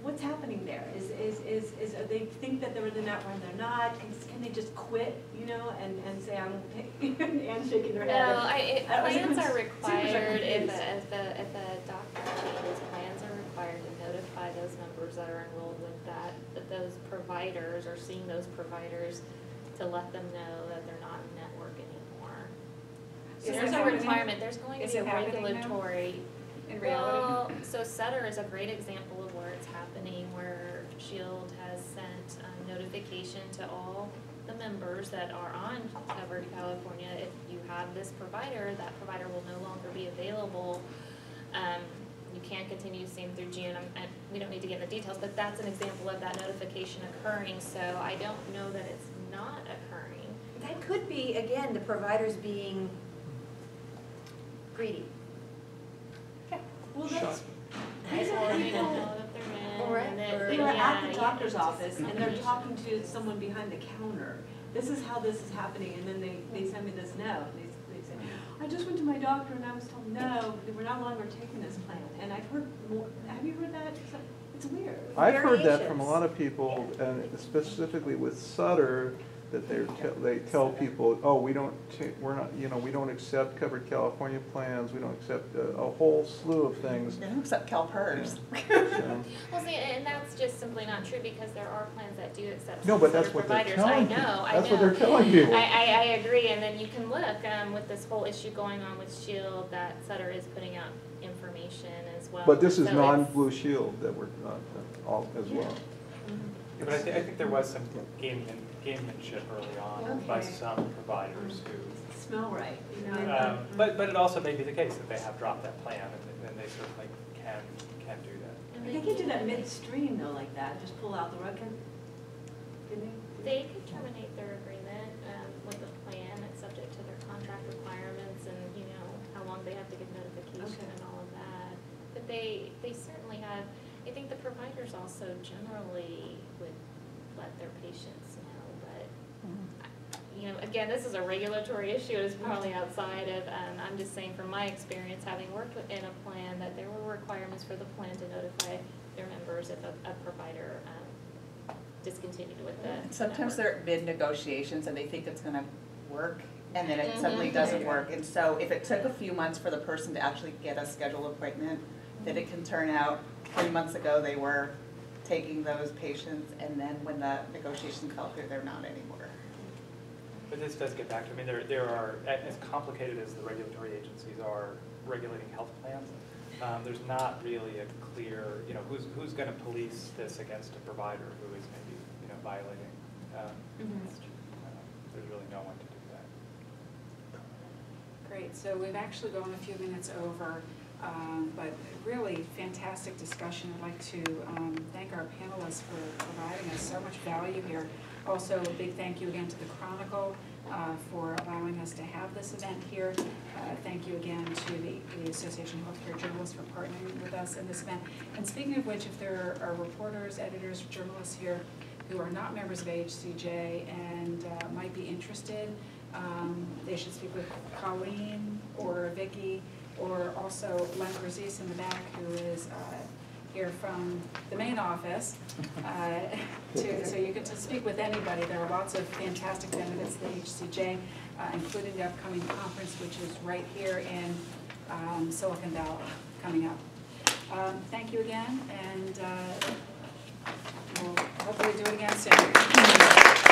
what's happening there? Is, is, is, is, uh, they think that they're in the network and they're not, can, can they just quit, you know, and, and say, I'm, and shaking their No, head? I, it, I plans are required, if confused. a, if a, if a doctor changes, plans are required to notify those members that are enrolled with that, that those providers, or seeing those providers, to let them know that they're not in network anymore. Is There's a requirement, there's going to Is be a it now? regulatory In reality? well, so Sutter is a great example of where it's happening, where Shield has sent um, notification to all the members that are on Covered California, if you have this provider, that provider will no longer be available. Um, you can't continue seeing through June, I'm, I, we don't need to get into details, but that's an example of that notification occurring, so I don't know that it's not occurring. That could be, again, the providers being greedy. Well, that's, Right, or they don't know that they're in, Or- and then, or- then, They're yeah, at the doctor's office and they're talking to someone behind the counter. This is how this is happening, and then they, they send me this note, they, they say, I just went to my doctor and I was told, no, we're no longer taking this plan. And I've heard more, have you heard that? It's weird. I've heard that from a lot of people, and specifically with Sutter, that they're, they tell people, oh, we don't, we're not, you know, we don't accept covered California plans, we don't accept a, a whole slew of things. They don't accept CalPERS. So- Well, see, and that's just simply not true because there are plans that do accept No, but that's of what they're providers. I telling people. know, I That's what they're telling people. I, I, I agree, and then you can look, um, with this whole issue going on with Shield, that Sutter is putting out information as well. But this is So it's- non-Blue Shield that we're, not, all, as well. Yeah, but I think, I think there was some game, gamemanship early on by some providers who, Smell right, you know? um, but, but it also may be the case that they have dropped that plan and, and they certainly can, can do that. and They can do that midstream though, like that, just pull out the rug, can, can they? They could terminate their agreement, um, with the plan, it's subject to their contract requirements and, you know, how long they have to give notification Okay. and all of that. But they, they certainly have, I think the providers also generally would let their patients know, but, you know, again, this is a regulatory issue, it's probably outside of, um, I'm just saying from my experience, having worked with- in a plan, that there were requirements for the plan to notify their members if a, a provider, um, discontinued with the And Sometimes network. they're mid-negotiations and they think it's gonna work, and then it suddenly Mhm. doesn't work. And so if it took a few months for the person to actually get a scheduled appointment, then it can turn out, three months ago, they were taking those patients, and then when the negotiation fell through, they're not anymore. But this does get back to, I mean, there, there are, as complicated as the regulatory agencies are regulating health plans, um, there's not really a clear, you know, who's, who's gonna police this against a provider who is maybe, you know, violating, um, Mhm. uh, there's really no one to do that. Great, so we've actually gone a few minutes over, um, but really fantastic discussion. I'd like to um, thank our panelists for providing us so much value here. Also, a big thank you again to the Chronicle uh, for allowing us to have this event here. Uh, Thank you again to the the Association of Healthcare Journalists for partnering with us in this event. And speaking of which, if there are reporters, editors, journalists here who are not members of HCJ and uh, might be interested, um, they should speak with Colleen or Vicki, or also Len Bruzzese in the back, who is uh, here from the main office. uh, to- So you get to speak with anybody. There are lots of fantastic benefits the HCJ, uh, including the upcoming conference, which is right here in um, Silicon Valley, coming up. Um, Thank you again, and uh, we'll hopefully do it again soon.